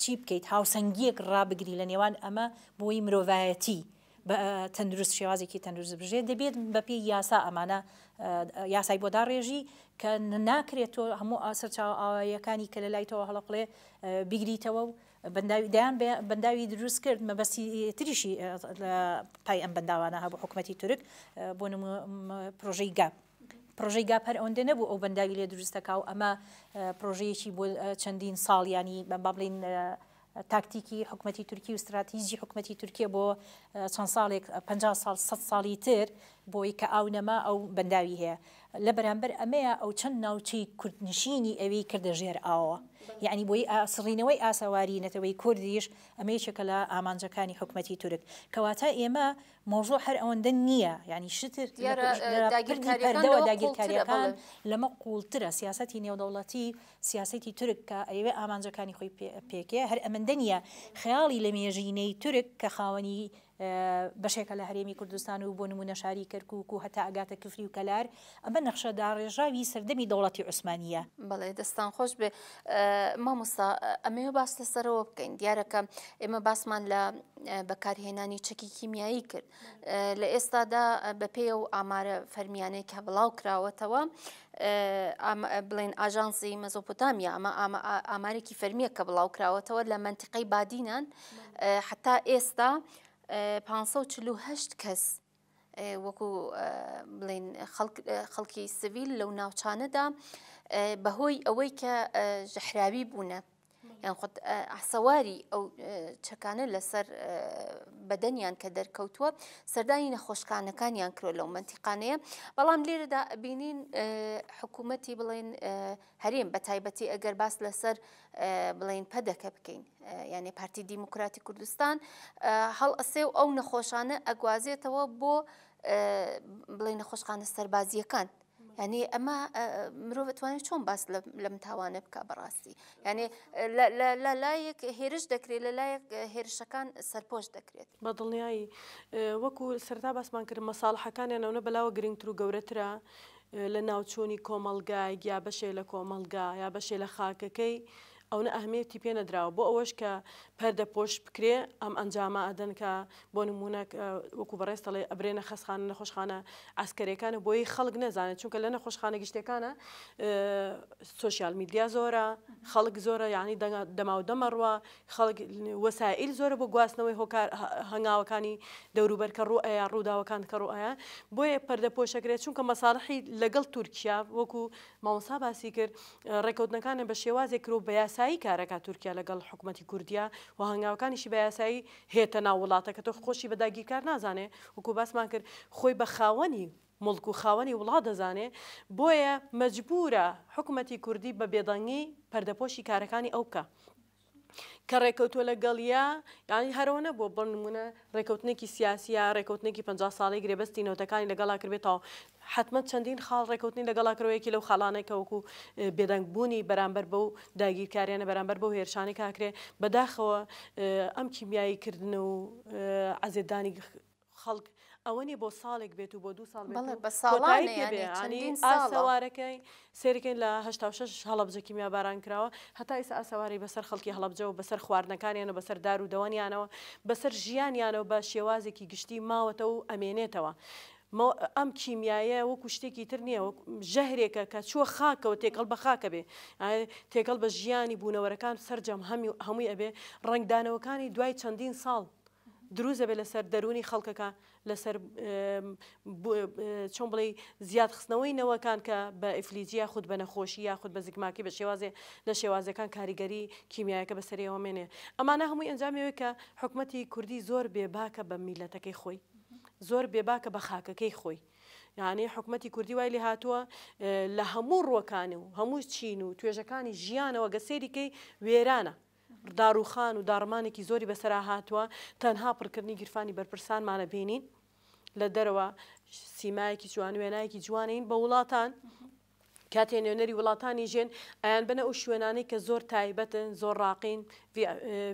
چی بکەیت هاوسەنگیەک ڕابگری لە نێوان ئەمە بۆی مرۆڤایەتی بە تەندروست شێوازێکی تەندروست بژێت دەبێت بە پێی یاسا ئەمانە یاسای بۆ داڕێژی کە ناکرێت تۆ هەموو ئاسەر چاو ئاواییەکانی کە لە لای تەوە هەڵەقڵێ بیگریتەوە و بەنداوی دەیان بەنداوی دروست کرد مەبەستی تریشی پای ئەم بەنداوانە هەبوو حکوومەتتی تورک بۆ پرۆژەی گاپ پڕۆژەی گاپ هەر ئەوەندە نەبوو ئەو بەنداوی لێ دروست دەکا و ئەمە پڕۆژەیەکی بۆ چەندین ساڵ یانی با بڵێین تاکتیکی حکوومەتی تورکی و ستراتیژی حکوومەتی تورکیە بۆ چەند ساڵێک پ ساڵ سە ساڵی تر بۆی کە ئاو نەما ئەو بەنداوی هەیە لە بەرامبەر ئەمەیە ئەو چەند ناوچەی کوردنشینی ئەوی کردە ژێر ئاوە یعنی بۆی ئاسڕینەوەی ئاسەواری نەتەوەی کوردیش ئەمەیەکە لە ئامانجەکانی حکوومەتی تورک کەواتە ئێمە مەوزوع هەر ئەوەندە نییە یانی شتر دیارە داگیرکاریەکان لەوە داگیرکاریەکان لەمە قوڵترە سیاسەتی نێودەوڵەتی سیاسەتی تورک کە ئەیەوێ ئامانجەکانی خۆی پێکێ هەر ئەمەندە نییە خەیاڵی لە مێژینەی تورک کە خاوەنی بەشێکە لە هەرێمی کوردستان و بۆ نمونە شاری کەرکوک و هەتا ئەگاتە کفری و کەلار ئەمە نەخشە داڕێژراوی سەردەمی دەوڵەتی عوسمانییە. بەڵێ دەستان خۆش بێ مامۆستا ئەمەوێ باس لەسەرەوە بکەین دیارەکە ئێمە باسمان لە بەکارهێنانی چەکی کیمیایی کرد لە ئێستادا بەپێی و ئامارە فەرمیانەی کە بڵاو کراوەتەوە بڵێن ئاژانسی مەزۆپۆتامیا ئەمە ئامارێکی فەرمیە کە بڵاو کراوەتەوە لە منتیقەی بادینان حتا ئێستا 548 کەس وەکو بڵێن خەڵکی سڤیل لەو ناوچانەدا بەهۆی ئەوەی کە ژەحراوی بوونە یان خود عسەواری ئەو چەکانە لەسەر بەدەنیان کە دەرکەوتووە سەردانی نەخۆشخانەکانیان کرۆ لەو منتیقانەیە بەڵام لێرەدا بینین حکوومەتی بڵێن هەرێم بە تایبەتی ئەگەر باس لەسەر بڵین پەدەکە بکەین یعنی پارتی دیموکراتی کوردستان هەڵ ئەسێ و ئەو نەخۆشانە ئەگوازێتەوە بۆ بڵێ نەخۆشخانە سەربازیەکان ینی ئەمە مرۆڤ توانێت چۆن باس لەم تاوانە بکە بەڕاستی ینی لە لایەک هێرش دەکرێت لە لایەک هێرشەکان سەرپۆش دەکرێت بە دڵنیایی وەکو سەرتا باسمان کرد مەساڵحەکانیان ئەوە بەلاوە گرنگتر و گەورەترە لە ناو چوونی کۆمەڵگایەک یا بەشێ لە کۆمەڵگا یا بەشێ لە خاکەکەی ئەونە ئەهمیەتی پێ نەدراوە بۆ ئەوەش کە پەردە پۆش بکرێ ئەم ئەنجامە ئەدەن کە بۆ نمونە وەکو بەڕێزتەڵێ ئەبرێنە خەسخانە نەخۆشخانە عسکەرەکانە بۆی خەڵک نەزانێت چونکە لە نەخۆشخانە گشتەکانە سوسیال میدیا زۆرە خەڵک زۆرە یعنی دەنگە دەماو دەمەڕوە خەڵک وەسائیل زۆرە بۆ گواستنەوەی هۆکار هەنگاوەکانی دەوروبەر کە ڕوو ئەیا ڕووداوەکان کە ڕوو ئەیان بۆیە پەردە پۆشەکرێت چونکە مەساڵحی لەگەڵ تورکیا وەکو مامۆستا باسی کرد ڕێکەوتنەکانە بە شێوازێک کرۆ بە یاسایی کارەکە تورکیا لەگەڵ حکوومەتی کوردیا و هەنگاوەکانیشی بە یاسایی هێتە ناو وڵاتەکە تۆ خۆشی بە داگیرکار نازانێ وەکو باسمان کرد خۆی بە خاوەنی موڵک و خاوەنی وڵات دەزانێ، بۆیە مەجبوورە حکومەتی کوردی بە بێدەنگی پەردەپۆشی کارەکانی ئەو بکا کە ڕێکەوتووە لە گەڵیا، یانی هەرەوە نەبووە بۆ نموونە ڕێکەوتنێکی سیاسی یا ڕێکەوتنێکی پەنجا ساڵەی گرێبەستی نەوتەکانی لە گەڵا کردبێ تەواو، حەتمەن چەندین خاڵ ڕێکەوتنی لە گەڵا کردوە یەکی لەو خاڵانە کە وەکوو بێدەنگ بوونی بەرامبەر بەو داگیرکاریانە بەرامبەر بەو هێرشانەی کە ئەکرێ بەداخەوە ئەم کیمیایی کردنە و عەزێت دانی خەڵک ئەوە نیە بۆ ساڵێک بێت و بۆ دوو ساڵ بێت و کۆتایی پێ بێت ئەنی ئاسەوارەکەی سێرکەین لە هەشتا و شەش هەڵەبجە کیمیاباران کراوە هەتا ئیستا ئاسەوارەی بەسەر خەڵکی هەڵەبجە و بەسەر خواردنەکانیانە بەسەر دار و دەوەنیانەوە بەسەر ژیانیانەوە بە شێوازێکی گشتی ماوەتە و ئەمێنێتەوە ئەم کیمیایە وەکو شتێکی تر نییە ژەهرێکە کە چووە خاکەوە تێکەڵ بە خاکە بێ تێکەڵ بە ژیانی بوونەوەرەکان سەررجەم هەمی هەمووی ئەبێ ڕنگدانەوەکانی دوای چەندین ساڵ دروست دەبێت لەسەر دەروونی خەڵکەکە لەسەر چۆن بڵێی زیاد خستنەوەی نەوەکان کە بە ئیفلیجی یا خود بە نەخۆشی یا خود بە زگماکی بە شێوازێ لە شێوازەکان کاریگەری کیمیایەکە بەسەریەوە مێنێ ئەمانە هەمووی ئەنجامیەوەی کە حکومەتی کوردی زۆر بێ باکە بە میلەتەکەی خۆی زۆر بێ باکە بە خاکەکەی خۆی یعنی حکومەتی کوردی وای لێ هاتووە لە هەموو ڕوەکانی و هەموو چین و توێژەکانی ژیانەوە گەسێریکەی وێرانە داڕوخان و داڕمانێکی زۆری بەسەرا هاتووە، تەنها پڕکردنی گیرفانی بەرپرسانمانە بینین لە دەرەوە سیمایەکی جوان وێنایەکی جوانین بە وڵاتان، کاتێ نوێنەری وڵاتانی ژێن ئەیان بەنە ئەو شوێنانەی کە زۆر تایبەتن زۆر ڕاقین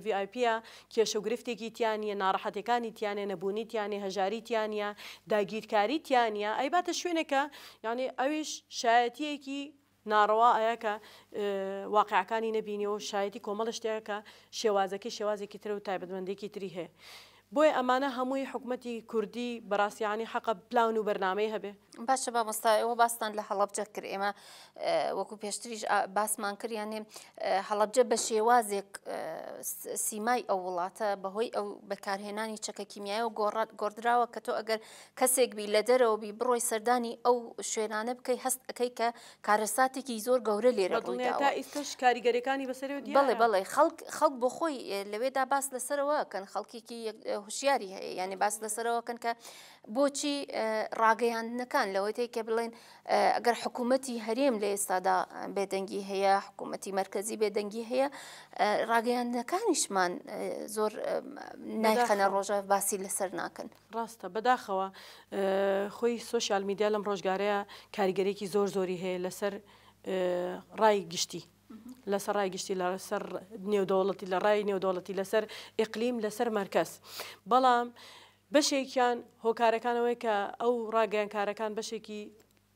ڤی ئای پیە کێشە و گرفتێکی تیا نیە ناڕەحەتەکانی تیا نێ نەبوونی تیا نێ هەژاری تیا نیە داگیرکاری تیا نیە ئەیباتە شوێنێکە یانی ئەویش شایەتیەکی ناڕەوا ئەیە کە واقیعەکانی نەبینی و شایەتی کۆمەڵە شتێکە کە شێوازەکەی شێوازێکی ترە و تایبەتمەندیەکی تری هەیە بۆیە ئەمانە هەمووی حکومەتی کوردی بەڕاستیانی حەقە پلاون و بەرنامەی هەبێ. باشە مامۆستا ئێوە باستان لە هەڵەبجە کرد ئێمە وەکو پێشتریش باسمان کرد یانێ هەڵەبجە بە شێوازێک سیمای ئەو وڵاتە بەهۆی ئەو بەکارهێنانی چەکە کیمیایە و گۆڕات گۆڕدراوە کە تۆ ئەگەر کەسێک بی لە دەرەوە بی بڕۆی سەردانی ئەو شوێنانە بکەی هەست ئەکەی کە کارەساتێکی زۆر گەورە لێرە ڕووی داوە. بەدڵنیای تا ئیستەش کاریگەریەکانی بەسەرێوە دیارە. بەڵێ بەڵێ خەڵک خەڵک بۆخۆی لەوێدا باس لەسەرەوە ئەکەن خەڵکێکی هوشیاری هەیە یانی باس لەسەرەوە ئەکەن کە بۆچی ڕاگەیاندنەکان لەوەی تێ کە بڵێن ئەگەر حکوومەتی هەرێم لە ئێستادا بێدەنگی هەیە حکوومەتی مەرکزی بێدەنگی هەیە ڕاگەیاندنەکانیشمان زۆر نایخەنە ڕۆژە باسی لەسەر ناکەن. ڕاستە بەداخەوە خۆی سۆشیال میدیا لەم ڕۆژگارەیە کاریگەرێکی زۆر زۆری هەیە لەسەر ڕای گشتی لەسەر ڕای گشتی لەسەر نێودەوڵەتی لە ڕای نێودەوڵەتی لەسەر ئقلیم لەسەر مەرکەس بەڵام بەشێکیان هۆکارەکانەوەی کە ئەو ڕاگەیانکارەکان بەشێکی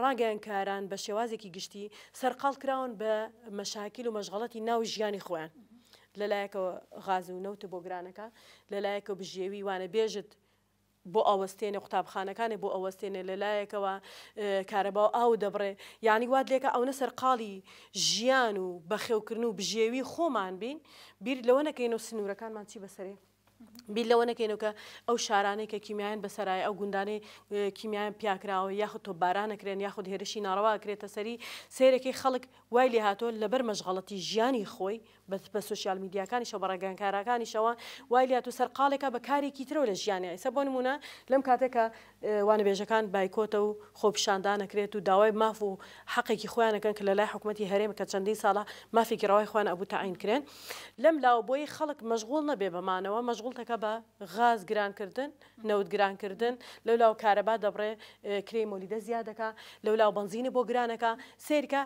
ڕاگەیەنکاران بە شێوازێکی گشتی سەرقاڵ کراون بە مەشاکیل و مەشغەڵەتی ناو ژیانی خۆیان لەلایەکەوە غاز و نەوتە بۆ گرانەکە لەلایەکە بژێوی وانە بێژت بۆ ئەوەستێنێ قوتابخانەکانی بۆ ئەوەستێنێ لەلایەکەوە کارەبا و ئاو دەبڕێ یعنی وات لێکە ئەوە سەرقاڵی ژیان و بەخێوکردن و بژێوی خۆمان بین بیر لەوە نەکەین و سنوورەکانمان چی بەسەرێ بیر لەوە نەکەینەوە کە ئەو شارانەی کە کیمیایان بەسەرایە ئەو گوندانەی کیمیایان پیاکراوە یاخود تۆپبارانەکرێن یاخود هێرشی ناڕەوا کرێتە سەری سەیرەکەی خەڵک وای لێ هاتووە لەبەر مەشغەڵەتی ژیانی خۆی بە سۆشیال میدیاکانیشەوە بە ڕاگەیاندکارەکانیشەوە وای لێ هاتووە سەرقاڵێکە بە کارێکی ترەوە لە ژیانی ئێستا بۆ نموونە لەم کاتێک کە وانەبێژەکان بایکۆتە و خۆپیشاندانە کرێت و داوای ماف و حەقێکی خۆیان ئەکەن کە لەلای حکومەتی هەرێم کە چەندین ساڵە مافێکی ڕەوای خۆیان ئەبوو تەعین کرێن لەم لاوە بۆیی خەڵک مەشغوڵ نەبێ بە مانەوە مەشغوڵ تەکە بە غاز گران کردن نەوت گران کردن لەو لاوە کارەبا دەبڕێ کرێی مۆلیدە زیادەکا لەو لاوە بەنزینە بۆ گرانەکا سەیرکە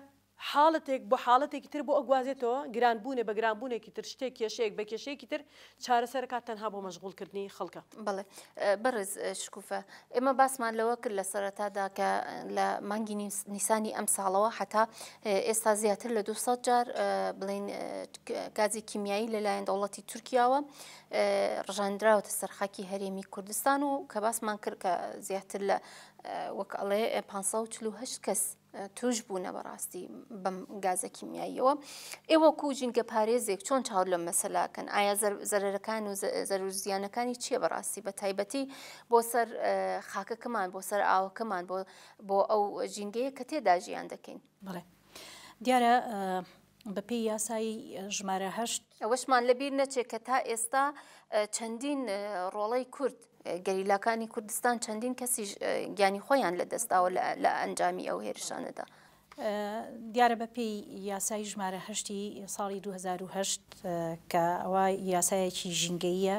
حاڵەتێک بۆ حاڵەتێکی تر بۆ ئەگوازێتەوە، گرانبوونێ بە گرانبوونێکی تر، شتێک کێشەیەک بە کێشەیەکی تر چارەسەر ئەکات تەنها بۆ مەشغوڵکردنی خەڵکە. بەڵێ بەڕێز شکوفە، ئێمە باسمان لەوە کرد لە سەرەتادا کە لە مانگی نیسانی ئەمساڵەوە هەتا ئێستا زیاتر لە دوو سەد جار بڵێن گازی کیمیایی لەلایەن دەوڵەتی تورکیاوە ڕژاندراوەتە سەر خاکی هەرێمی کوردستان و کە باسمان کرد کە زیاتر لە وەک ئەڵێ 548 کەس تووش بوونە بەڕاستی بەم گازە کیمیاییەوە ئێ وەکو ژینگە پارێزێک چۆن چاو لەم مەسەلاکەن ئایا زەرەکان و زەرزیانەکانی چییە بەڕاستی بە تایبەتی بۆ سەر خاکەکەمان بۆ سەر ئاوەکەمان بۆ بۆ ئەو ژینگەیە کە تێدا ژیان دەکەین بڵێ دیارە بەپێی یاسای ژمارە هەشت. ئەوەشمان لەبیر نەچێت کە تا ئێستا چەندین ڕۆڵەی کورد، گەریلاکانی کوردستان چەندین کەسیش گیانی خۆیان لەدەستداوە لە ئەنجامی ئەو هێرشانەدا. دیارە بەپێی یاسای ژمارە هەشتی ساڵی دوو هەزار و هەشت کە ئەوە یاسایەکی ژینگەییە،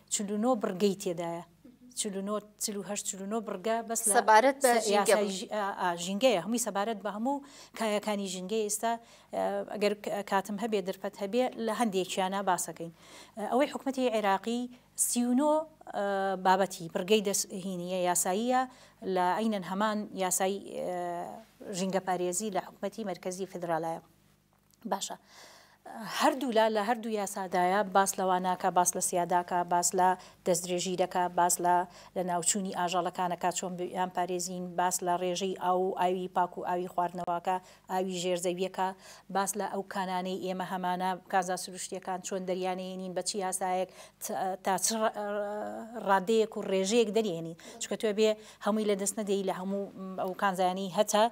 چل و نۆ بڕگەی تێدایە چل و نۆ چل و هەشت چل و نۆ بڕگە بەس لە سەبارەت بە سە- ژینگە یاسای بوو. ژ- ئا- ئا، ژینگەیە هەمووی سەبارەت بە هەموو کایەکانی ژینگەی ئێستا ئە، گەر ک- کاتم هەبێ درفەت هەبێ لە هەندێکیانە باسەکەین ئە، ئەوەی حکومەتی عێراقی سی و نۆ ئە، بابەتی بڕگەی دەس هینیە یاساییە لە عەینەن هەمان یاسای ئە، ژینگەپارێزی لە حکومەتی مەرکەزی فیدرالایە. باشە هەردوولا لە هەردوو یاسادایە باس لەواناکە باس لە سیاداکە باس لە دەستدرێژی دەکە باس لە لە ناوچووی ئاژەڵەکانەکە چۆن یان پارێزین باس لە ڕێژەی ئاو ئاوی پاک و ئاوی خواردنەوەکە ئاوی ژێرزەویەکە باس لە ئەو کانانەی ئێمە هەمانە کازا سروشتیەکان چۆن دەریانێنین بە چی یاسایەک تا چ ڕادەیەک و ڕێژەیەک دەریێنی چکە توێ بێ هەمووی لە دەست نەدەی لە هەموو ئەو کانزانانی هەتە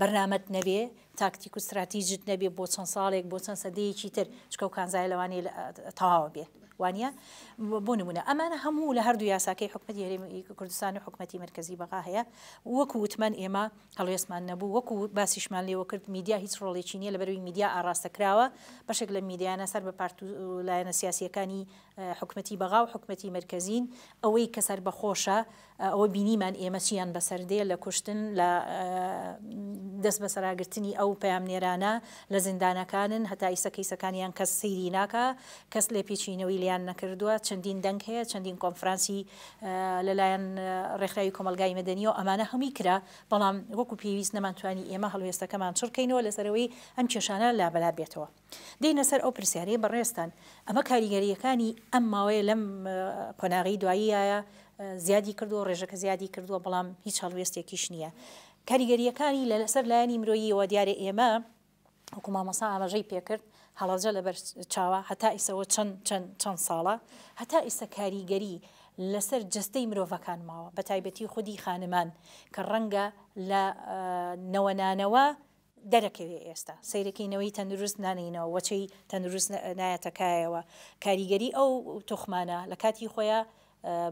بەرنامەت نەبێ تاکتیک و ستراتیجت نەبێ بۆ چەند ساڵێک بۆ چەند سەدەیەکی تر چکە و کانزای لەوانی تەواوە بێ وانە بۆ نمونە ئەمانە هەموو لە هەردوو یاساکەی حکومت هەرێمی کوردستان و حکومەتی مرکزی بەغا هەیە وەکو وتمان ئێمە هەڵوێستمان نەبوو وەکو باسیشمان لێوە کرد میدیا هیچ ڕۆڵێکی نییە لە بەروی میدیا ئاراستە کراوە بەشێک لە میدیانە سەر بە پارت لایەنە سیاسیەکانی حکومەتی بەغا و حکومەتی مرکزین ئەوەی کە سەر بەخۆشە ئەوە بینیمان ئێمە چیان بەسەر دێ لە کوشتن لە دەست بەسەراگرتنی ئەو پەیامنێرانە لە زیندانەکانن هەتا ئیسە کەیسەکانیان کەس سەیری ناکا کەس لێپیچینەوەی لێیان نەکردوە چەندین دەنگ هەیە چەندین کۆنفرانسی لە لایەن ڕێکخراوی کۆمەڵگای مەدەنیەوە ئەمانە هەمووی کرا بەڵام وەکو پێویست نەمانتوانی ئێمە هەڵوێستەکەمان چڕکەینەوە لەسەرەوەی ئەم کێشانە لابەلا بێتەوە. دێینە سەر ئەو پرسیارەی بەڕێزتان، ئەمە کاریگەرییەکانی ئەم ماوەیە لەم قۆناغەی دواییایە زیادی کردووە، ڕێژەکە زیادی کردووە، بەڵام هیچ هەڵوێستێکیش نییە. کاریگەرییەکانی لەسەر لایەنی مرۆییەوە دیارە ئێمە، وەکو مامۆستا ئاماژەی پێ کرد، هەڵەجە لەبەر چاوە، هەتا ئیستەوە چەند چەند چەند ساڵە، هەتا ئیستە کاریگەری لەسەر جەستەی مرۆڤەکان ماوە، بەتایبەتی خودی خانمان کە ڕەنگە لە نەوە نانەوە دەرەکەوێ ئێستا سەیرەکەی نەوەی تەندروست نانینەوە وەچەی تەندروست نایەتە کایەوە کاریگەری ئەو توخمانە لە کاتی خۆیا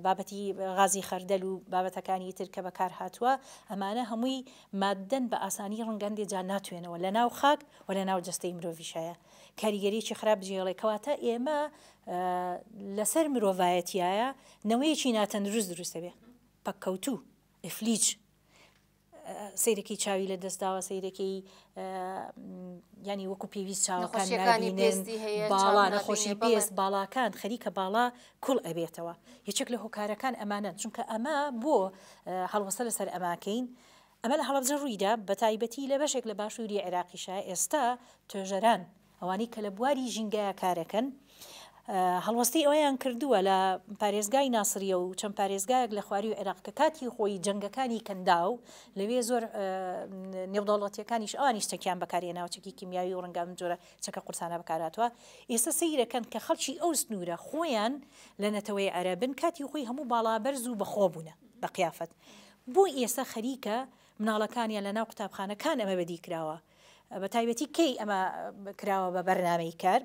بابەتی غازی خەردەل و بابەتەکانی تر کە بەکار هاتووە ئەمانە هەمووی مادەن بە ئاسانی ڕنگەندێ جا ناتوێنەوە لە ناو خاک و لە ناو جستەی مرۆڤشایە کاریگەریی خراپ جێڵێ کەواتە ئێمە لەسەر مرۆڤایەتیایە نەوەیەکی ناتەندروست دروستەبێ پەککەوتوو ئفلیج سەیرەکەی چاوی لە دەست داوە سەیرەکەی ینی وەکو پێویست چاوەکانی باڵا نەخۆشی پێست باڵاکان خەریکە باڵا کوڵ ئەبێتەوە یەکێک لە هۆکارەکان ئەمانەن چونکە ئەمە بۆ هەڵوەسە لەسەر ئەماکەین ئەمە لە هەڵبجە ڕوویدا بە تایبەتی لە بەشێک لە باشووری عێراقیشە ئێستا توێژەران ئەوانەی کە لە بواری ژینگەیا کارەکەن هەڵوەستەی ئەوەیان کردووە لە پارێزگای ناسریە و چەند پارێزگایەک لە خواری و عێراق کە کاتی خۆی جەنگەکانی کەنداو لەوێ زۆر نێودەوڵەتیەکانیش ئەوانیش چەکیان بەکارێ ناوچەکی کیمیاوی و ڕنگام جۆرە چەکە قورسانە بەکاراتوە ئێستا سیرەکەن کە خەڵکی ئەو سنوورە خۆیان لە نەتەوەی عەرەبن کاتی خۆی هەموو باڵابەرز و بەخۆ بوونە بە قیافەت بۆ ئێستا خەریکە مناڵەکانیان لە ناو قوتابخانەکان ئەمە بەدی کراوە بە تایبەتی کەی ئەمە کراوە بە بەرنامەی کار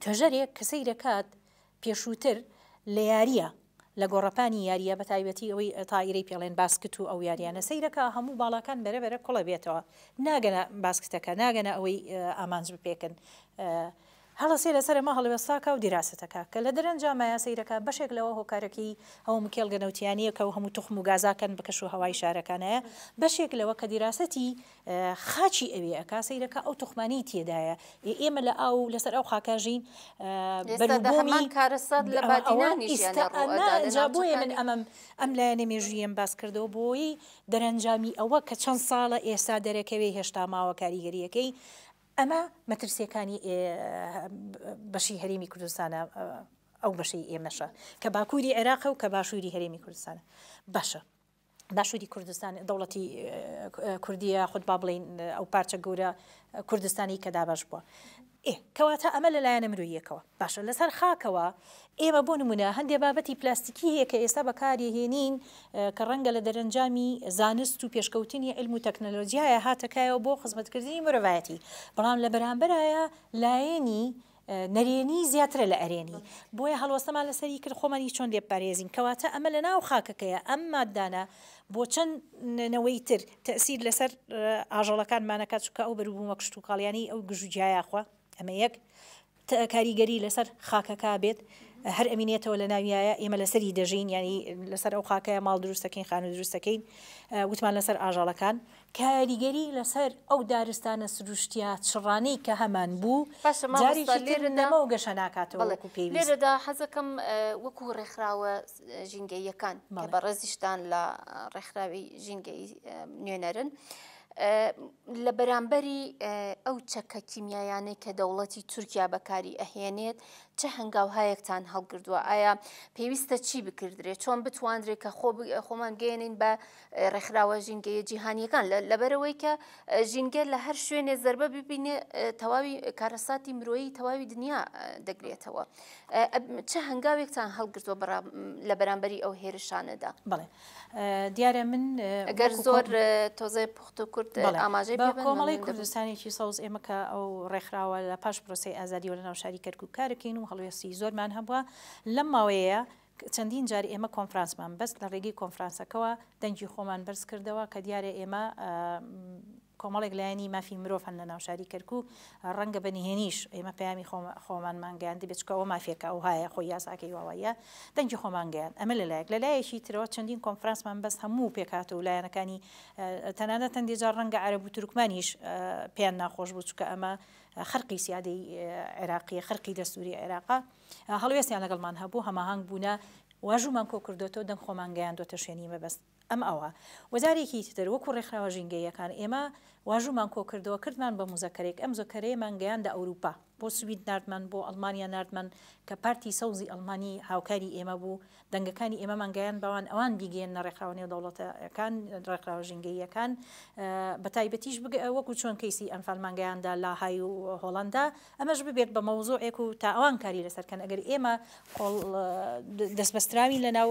توێژەرێک کە سەیرەکات پێشووتر لە یاریە لە گۆڕەپانی یاریە بە تایبەتی ئەوەی تایرەی پێڵێن باسکت و ئەو یاریانە سەیرەکە هەموو باڵاکان بەرە بەرە کوڵە بێتەوە ناگەنە باسکتەکە ناگەنە ئەوەی ئامانج بپێکن هەڵەسی لەسەر ئەمە هەڵوێستاکە و دیراسەتەکە، کە لە دەرەنجامایا سەیرەکە بەشێک لەوە هۆکارەکی هەوم کێڵگە نەوتیانیەکە و هەموو توخم و گازاکەن بە کەش و هەوای شارەکانایە، بەشێک لەوە کە دیراسەتی خاکی ئەوێ ئەکا سەیرەکە ئەو توخمانەی تێدایە، ئێ ئێمە لە ئاو و لەسەر ئەو خاکە ژین بەروبومی ئێستا دا هەمان کارەسات لە بادینانیشیان ئەوە ئەدا لە ناوچەکانی. ئیستا ئەمە جا بۆیە من ئەمەم ئەم لایەنە مێژوویەم باس کردەوە بۆیی دەرەنجامی ئەوە کە چەند ساڵە ئێستا دەرەکەوێ هێشتا ماوە کاریگەریەکەی ئەمە مەترسیەکانی بەشی هەرێمی کوردستانە ئەو بەشی ئێمەشە کە باکووری عێراقە و کە باشووری هەرێمی کوردستانە باشە باشووری کوردستان دەوڵەتی کوردیە خود با بڵین ئەو پارچە گەورە کوردستانی کە دابش بووە ئێ کەواتە ئەمە لەلایەنە مرۆیەکەوە باشە لەسەر خاکەوە ئێمە بۆ نموونە هەندێ بابەتی پلاستیکی هەیە کە ئێستا بەکاریهێنین کە ڕەنگە لە دەرەنجامی زانست و پێشکەوتنی علم و تەکنەلۆجیایە هاتە کایەوە بۆ خزمەتکردنی مرۆڤایەتی بەڵام لە بەرامبەرایە لایەنی نەرێنی زیاترە لە ئەرێنی بۆیە هەڵوەستەمان لەسەری کرد خۆمانی چۆن لێ بپارێزین کەواتە ئەمە لە ناو خاکەکەیە ئەم ماددانە بۆ چەند نەوەی تر تەسیر لەسەر ئاژەڵەکانمانەکە چکە ئەو بەروبوومە کشت و کاڵیانی ئەو گژوجیایە خوا ئەمە یەک کاریگەری لەسەر خاکەکە بێت هەر ئەمینێتەوە لە ناویایە ئێمە لەسەری دەژین ینی لەسەر ئەو خاکەیە ماڵ دروستەکەین خانو دروستەکەین وتمان لەسەر ئاژەڵەکان کاریگەری لەسەر ئەو دارستانە سروشتیا چڕانەی کە هەمان بوو لێرەمە و گەشە ناکاتەوە لێرەدا حەزەکەم وەکو ڕێکخراوە ژینگەیەکان بەڕێزیشتان لە ڕێکخراوی ژینگەی نوێنەرن. لە بەرامبەری ئەو چەکە کیمیایانەی کە دەوڵەتی تورکیا بەکاری ئەهێنێت چه هەنگاوهایەکتان هەڵگردووە ئایا پێویستە چی بکردرێت چۆن بتواندرێت کە خۆ خۆمان گەێنین بە ڕێکخراوە ژینگەیە جیهانیەکان لەبەرەوەی کە ژینگە لە هەر شوێنێ زربە ببینێ تەواوی کارەساتی مرۆیی تەواوی دنیا دەگرێتەوە چه هەنگاوێکتان هەڵگردووە لە بەرامبەری ئەو هێرشانەدا بڵێ دیارە من گەر زۆر تۆزێ پوخت و کورت ئاماژەی بە کۆمەڵی کوردستانێکی سەوز ئێمە کە ئەو ڕێکخراوە لە پاش پرۆسی ئازادیەوە لە ناوشاری کەرکک کارەکەین و هەڵوێستی زۆرمان هەبووە لەم ماوەیە چەندین جار ئێمە کۆنفرانسمان بەست لە ڕێگەی کۆنفرانسەکەەوە دەنگی خۆمان بەرز کردەوە کە دیارە ئێمە کۆمەڵێک لایەنی مافی مرۆڤ هەن لە ناوشاری کەرکوک، ڕەنگە بە نهێنیش ئێمە پەیامی خۆمانمان گەیاندبێت، چونکە ئەوە مافێکە، ئەوهایە، خۆی یاساکەی واواییە، دەنگی خۆمان گەیاند. ئەمە لەلایەک. لە لایەکی ترەوە چەندین کۆنفرانسمان بەست، هەموو پێکهاتە و لایەنەکانی، تەنانەت هەندێک جار ڕەنگە عەرەب و تورکمانیش پێیان ناخۆش بوو، چونکە ئەمە خرقی سیادەی عێراقییە، خرقی دەستووری عێراقە، هەڵوێستیان لەگەڵمان هەبوو، هەماهەنگ بوونە، واژوومان کۆ کردووەتەوە، دەنگ خۆمان گەیاندووەتە شوێنی مەبەست. ئەم ئەوە. وە جارێکی تر وەکو ڕێکخراوە ژینگەییەکان ئێمە واژوومان کۆکردەوە کردمان بە موزەکەرەیەک ئەم زەکەرەیەمان گەیاندە ئەوروپا بۆ سوید ناردمان بۆ ئەڵمانیا ناردمان کە پارتی سەوزی ئەڵمانی هاوکاری ئێمە بوو دەنگەکانی ئێمەمان گەیاند بەوان ئەوان بیگەیەننە ڕێکخراوە نێودەوڵەتەکان ڕێکخراوە ژینگەییەکان بەتایبەتیش بگە وەکو چۆن کەیسی ئەنفالمان گەیاندە لاهای و هۆڵەندا ئەمەش ببێت بە مەوزوعێک و تا ئەوان کاری لەسەر کەن ئەگەر ئێمە قۆڵ دەست بەستراوین لە ناو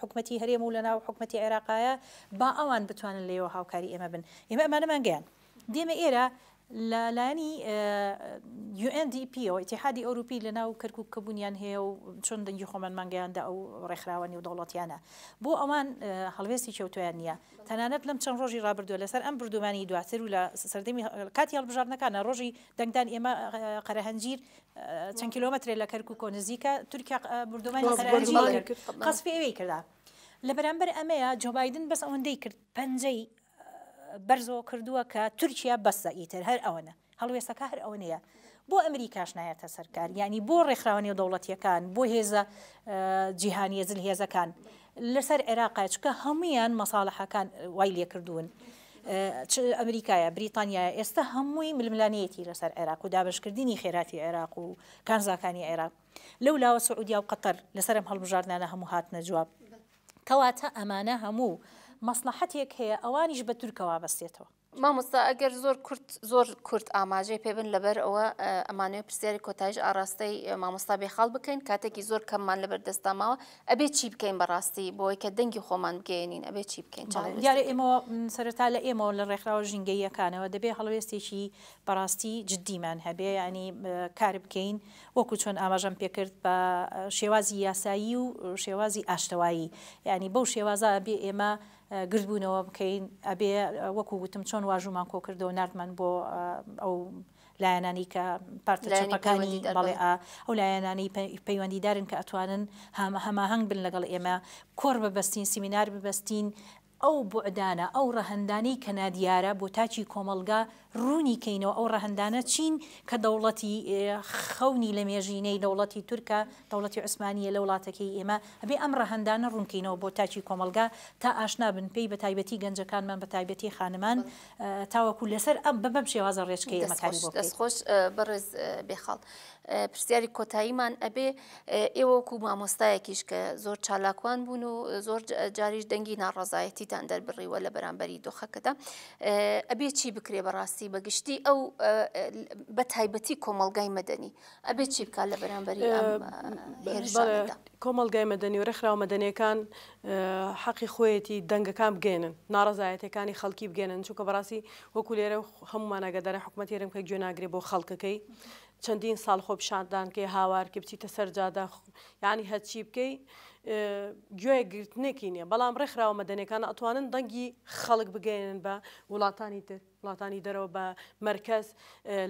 حکومەتی هەرێم و لە ناو حکومەتی عێراقایا با ئەوان بتوانن لێوە هاوکاری ئێمە بن ئێمە ئەمانەمان گەیان دێمە ئێرە لە لایەنی UNDP و ئیتحادی ئەوروپی لە ناو کەرکک کە بوونیان هەیە و چۆن دەنگی خۆمانمان گەیاندە ئەو ڕێکخراوە نیودەوڵەتیانە بۆ ئەوان هەڵوێستی چەوتۆیان نییە تەنانەت لەم چەند ڕۆژی ڕابردووە لەسەر ئەم بوردومانی دواتر و لە سەردەمی کاتی هەڵبژاردنەکانە ڕۆژی دەنگدان ئێمە قەرەهەنجیر چەند کیلۆمەترێ لە کەرکک و نزیکە تورکیا بوردومانی قەرەهەنجیر قەسفی ئەوێی کردا لە بەرامبەر ئەمەیە جۆ بایدن بەس ئەوەندەی کرد پەنجەی بەرزەوە کردووە کە تورکیا بەسە ئیتر هەر ئەوەنە. هەڵوێستەکە هەر ئەوەنەیە بۆ ئەمریکاش نایەتە سەرکار یانی بۆ ڕێکخراوە نێودەوڵەتیەکان بۆ هێزە جیهانیە زل هێزەکان لەسەر عێراقای چکە هەمویان مەساڵەحەکان وای لێکردوون ئەمریکایە بریتانیا ئێستا هەمووی ململانەیەتی لەسەر عێراق و دابشکردنی خێراتی عێراق و کانزاکانی عێراق لەو لاوە سعودیا و قەتەر لەسەرم هەڵبژاردنانە هەموو هاتنە جواب کەواتە ئەمانە هەموو مەسلحەتێک هەیە ئەوانیش بە تورکەوا بەستێتەوە مامۆستا ئەگەر زۆر کورت زۆر کورت ئاماژەی پێبن لەبەر ئەوە ئەمانەوە پرسیاری کۆتایش ئاراستەی مامۆستا بێخاڵ بکەین کاتێکی زۆر کەممان لەبەر دەستا ماوە ئەبێ چی بکەین بەڕاستی بۆی کە دەنگی خۆمان بگەێنین ئەبێ چی بکەین دیارە ئێمەوە سەرتا لە ئێمەوە لە ڕێکخراوە ژینگەییەکانەوە دەبێ هەڵوێستێکی بەڕاستی جددیمان هەبێ ینی کار بکەین وەکو چۆن ئاماژەم پێکرد بە شێوازی یاسایی و شێوازی ئاشتەوایی ینی بەو شێوازە بێ ئێمە گردبوونەوە بکەین ئەبێ وەکو وتم چۆن واژوومان کۆکردەوە ناردمان بۆ ئەو لایەنانی کە پارتە چەپەکانی بەڵێ ئەو لایەنانی پەیوەندیدارن کە ئەتوانن هەمە هەماهەنگ بن لەگەڵ ئێمە کۆڕ ببەستین سیمینار ببەستین ئەو بوعدانە ئەو ڕەهەندانەی کە نادیارە بۆ تاکی کۆمەڵگا ڕوونی کەینەوە ئەو ڕەهەندانە چین کە دەوڵەتی خەونی لە مێژینەی دەوڵەتی تورکە دەوڵەتی عوسمانیە لە وڵاتەکەی ئێمە ئەبێ ئەم ڕەهەندانە ڕوون کەینەوە بۆ تاکی کۆمەڵگا تا ئاشنا بن پێی بەتایبەتی گەنجەکانمان بەتایبەتی خانمان تاوەکو لەسەر ئەم بەم شێوازە ڕێچکەی ئێمە کاری بۆ بکەین. دەست خۆش بەڕێز بێخاڵ. پرسیاری کۆتاییمان ئەبێ ئێوە وەکو مامۆستایەکیش کە زۆر چالاکوان بوون و زۆر جاریش دەنگی ناڕەزایەتیتان دەربڕیوە لە بەرامبەری دۆخەکەدا ئەبێ چی بکرێ بەڕاستی بەگشتی ئەو بە تایبەتی کۆمەلگای مەدەنی ئەبێ چی بکات لە بەرامبەری کۆمەلگای مەدەنی و ڕێکخراوە مەدەنیەکان حەقی خۆیەتی دەنگەکان بگەێنن ناڕزایەتەکانی خەڵکی بگەێنن چونکە بەڕاستی وەکو لێرە هەمومانەگەدارە حکوومەتی رمکە گوێناگرێ بۆ خەڵکەکەی چەندین ساڵ خۆپشاندانکەی هاوارکە بچیتە سەرجادا یانی هەرچی بکەی گوێ گرتنێکی نیە بەڵام ڕێکخراوە مەدەنەکان ئەتوانن دەنگی خەڵک بگەێنن بە وڵاتانی تر وڵاتانی دەرەوە بە مرکز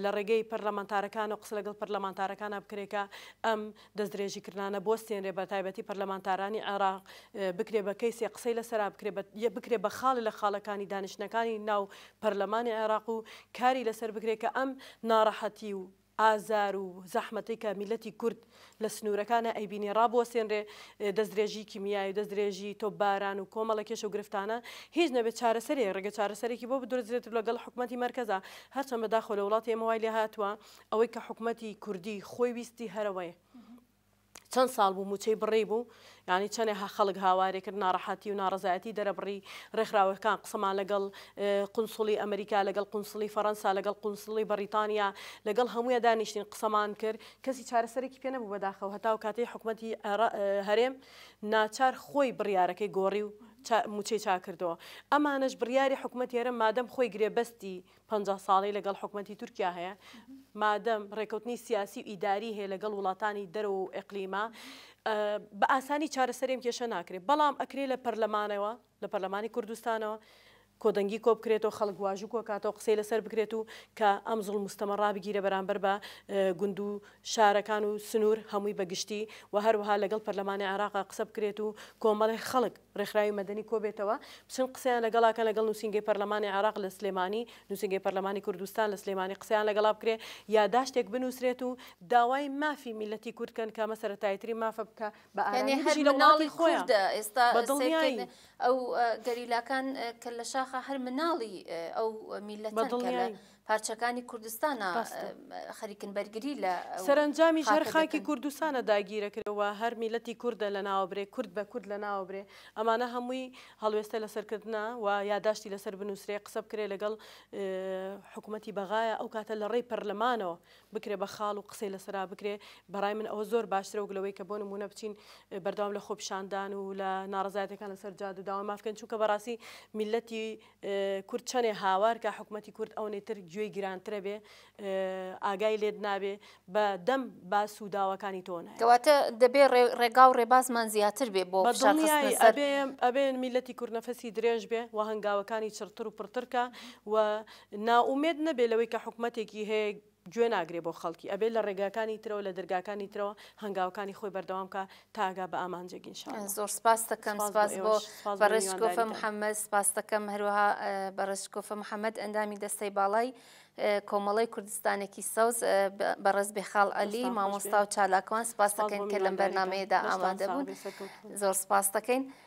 لە ڕێگەی پەرلەمانتارەکان و قسە لەگەڵ پەرلەمانتارەکانە بکرێکە ئەم دەستدرێژی کردانە بۆ سێنرێ بە تایبەتی پەرلەمانتارانی عێراق بکرێ بە کەیسێ قسەی لەسرا بکرێ بکرێ بە خاڵی لە خاڵەکانی دانیشتەکانی ناو پەرلەمانی عێراق و کاری لەسەر بکرێت کە ئەم ناڕەحەتی و ئازار و زەحمەتەی کە میللەتی کورد لە سنوورەکانا ئەیبینێ ڕابوەسێنرێ، دەستدرێژی کیمیایی و دەستدرێژی تۆپباران و کۆمەڵە کێشە و گرفتانە هیچ نەبێ چارەسەرێ ڕێگە چارەسەرێکی بۆ بدرۆزرێت لەگەڵ حکومەتی مەرکەزا، هەرچەند بەداخەوە لە وڵاتی ئێمە وای لێهاتووە ئەوەی کە حکومەتی کوردی خۆی ویستی هەرەوەیە. چەند ساڵ بوو موچەی بڕی بوو یعنی چەنێ ها خەڵک هاوارێ کرد ناڕەحەتی و ناڕزایەتی دەرەبڕی ڕێکخراوەکان قسەمان لەگەڵ قونسڵی ئەمریکا لەگەڵ قونسڵی فەڕەنسا لەگەڵ قونسڵی بەڕیتانیا لەگەڵ هەمووی دانیشتین قسەمان کرد کەسی چارەسەرێکی پێ نەبوو بەداخەوە هەتاو کاتی حکوومەتی هەرێم ناچار خۆی بڕیارەکەی گۆڕی و موچەی چاکردەوە ئەمانەش بڕیاری حکوومەت یارە مادەم خۆی گرێبەستی پەنجا ساڵەی لەگەڵ حکومەتی تورکیا هەیە، مادەم رێکەوتنی سیاسی و ئیداری هەیە لەگەڵ وڵاتانی دەرەوە و ئەقلیما، بە ئاسانی چارەسەری ئەم کێشە ناکرێت، بەڵام ئەکرێت لە پەرلەمانەوە، لە پەرلەمانی کوردستانەوە کۆدەنگی کۆبکرێتەوە، خەڵک واژوو کۆکاتەوە، قسەی لەسەر بکرێت و کە ئەم زوڵم و ستەمە رابگیرێت بەرامبەر بە گوند و شارەکان و سنوور هەمووی بە گشتی و هەروەها لەگەڵ پەرلەمانی عێراق قسە بکرێت و کۆمەڵێ خەڵک ڕێکخراوی مەدەنی کۆبێتەوە، بچن قسەیان لەگەڵ کەن، لەگەڵ نووسینگەی پەرلەمانی عێراق لە سلێمانی، نووسینگەی پەرلەمانی کوردستان لە سلێمانی قسەیان لەگەڵ بکرێ، یاداشتێک بنووسرێت و داوای مافی میللەتی کورد کەن کە ئەمە سەرەتاییترین مافە بکە بە ئارامی بژی لە وڵاتی خۆیان بە دڵنیایی. پارچەکانی کوردستانە خەریکن بەرگری لە سەرەنجامیش هەر خاکی کوردستانە داگیرەکرێ و هەر میلەتی کوردە لە ناوەبرێ کورد بە کورد لە ناوەبرێ ئەمانە هەمووی هەڵوێستە لەسەر کردنە و یاداشتی لەسەر بنووسرێ قسە بکرێ لەگەڵ حکوومەتی بەغایە ئەو کاتە لە ڕێی پەرلەمانەوە بکرێ بە خاڵ و قسەی لەسرا بکرێ بەڕای من ئەوە زۆر باشترە و گلەوەی کە بۆ نمونە بچین بەردەوام لە خۆپشاندان و لە ناڕزایەتەکان لەسەر جادە داوای مافکەن چونکە بەڕاستی میلەتی کورد چەنێ هاوار کا حکومەتی کورد ئەونەی تر گوێی گرانترە بێ ئاگای لێت نابێ بە دەم باس و داواکانی تۆ نایە. کەواتە دەبێ ڕێگا و ڕێبازمان زیاتر بێ بۆ فشار خستنە سەر. بە دڵنیایی ئەبێ ئەبێ میللەتی کورد نەفەسی درێژ بێ و هەنگاوەکانی چڕتر و پڕتر کا و نائومێد نەبێ لەوەی کە حکومەتێکی هەیە گوێ ناگرێ بۆ خەڵکی ئەبێ لە ڕێگاکانی ترەوە لە دەرگاکانی ترەوە هەنگاوەکانی خۆی بەردەوام کا تا ئەگا بە ئامانجێک ان شاء اللە. زۆر سپاستەکەم سپاس بۆ سپاس بۆ ئێوەش سپاس بۆ بەڕێز شکۆفە میوانداریتان. محەمەد سپاستەکەم هەروەها بەڕێز شکۆفە محەمەد ئەندامی دەستەی باڵای کۆمەڵەی کوردستانێکی سەوز بەڕێز بێخاڵ عەلی دەستان خۆش بێ مامۆستا و چالاکوان سپاس سپاستەکەین بۆ کە لەم میوانداریتان بەرنامەیەدا لەشتان ئامادە ساغ بوون بێ سەرکەوتوبن. زۆر سپاستەکەین.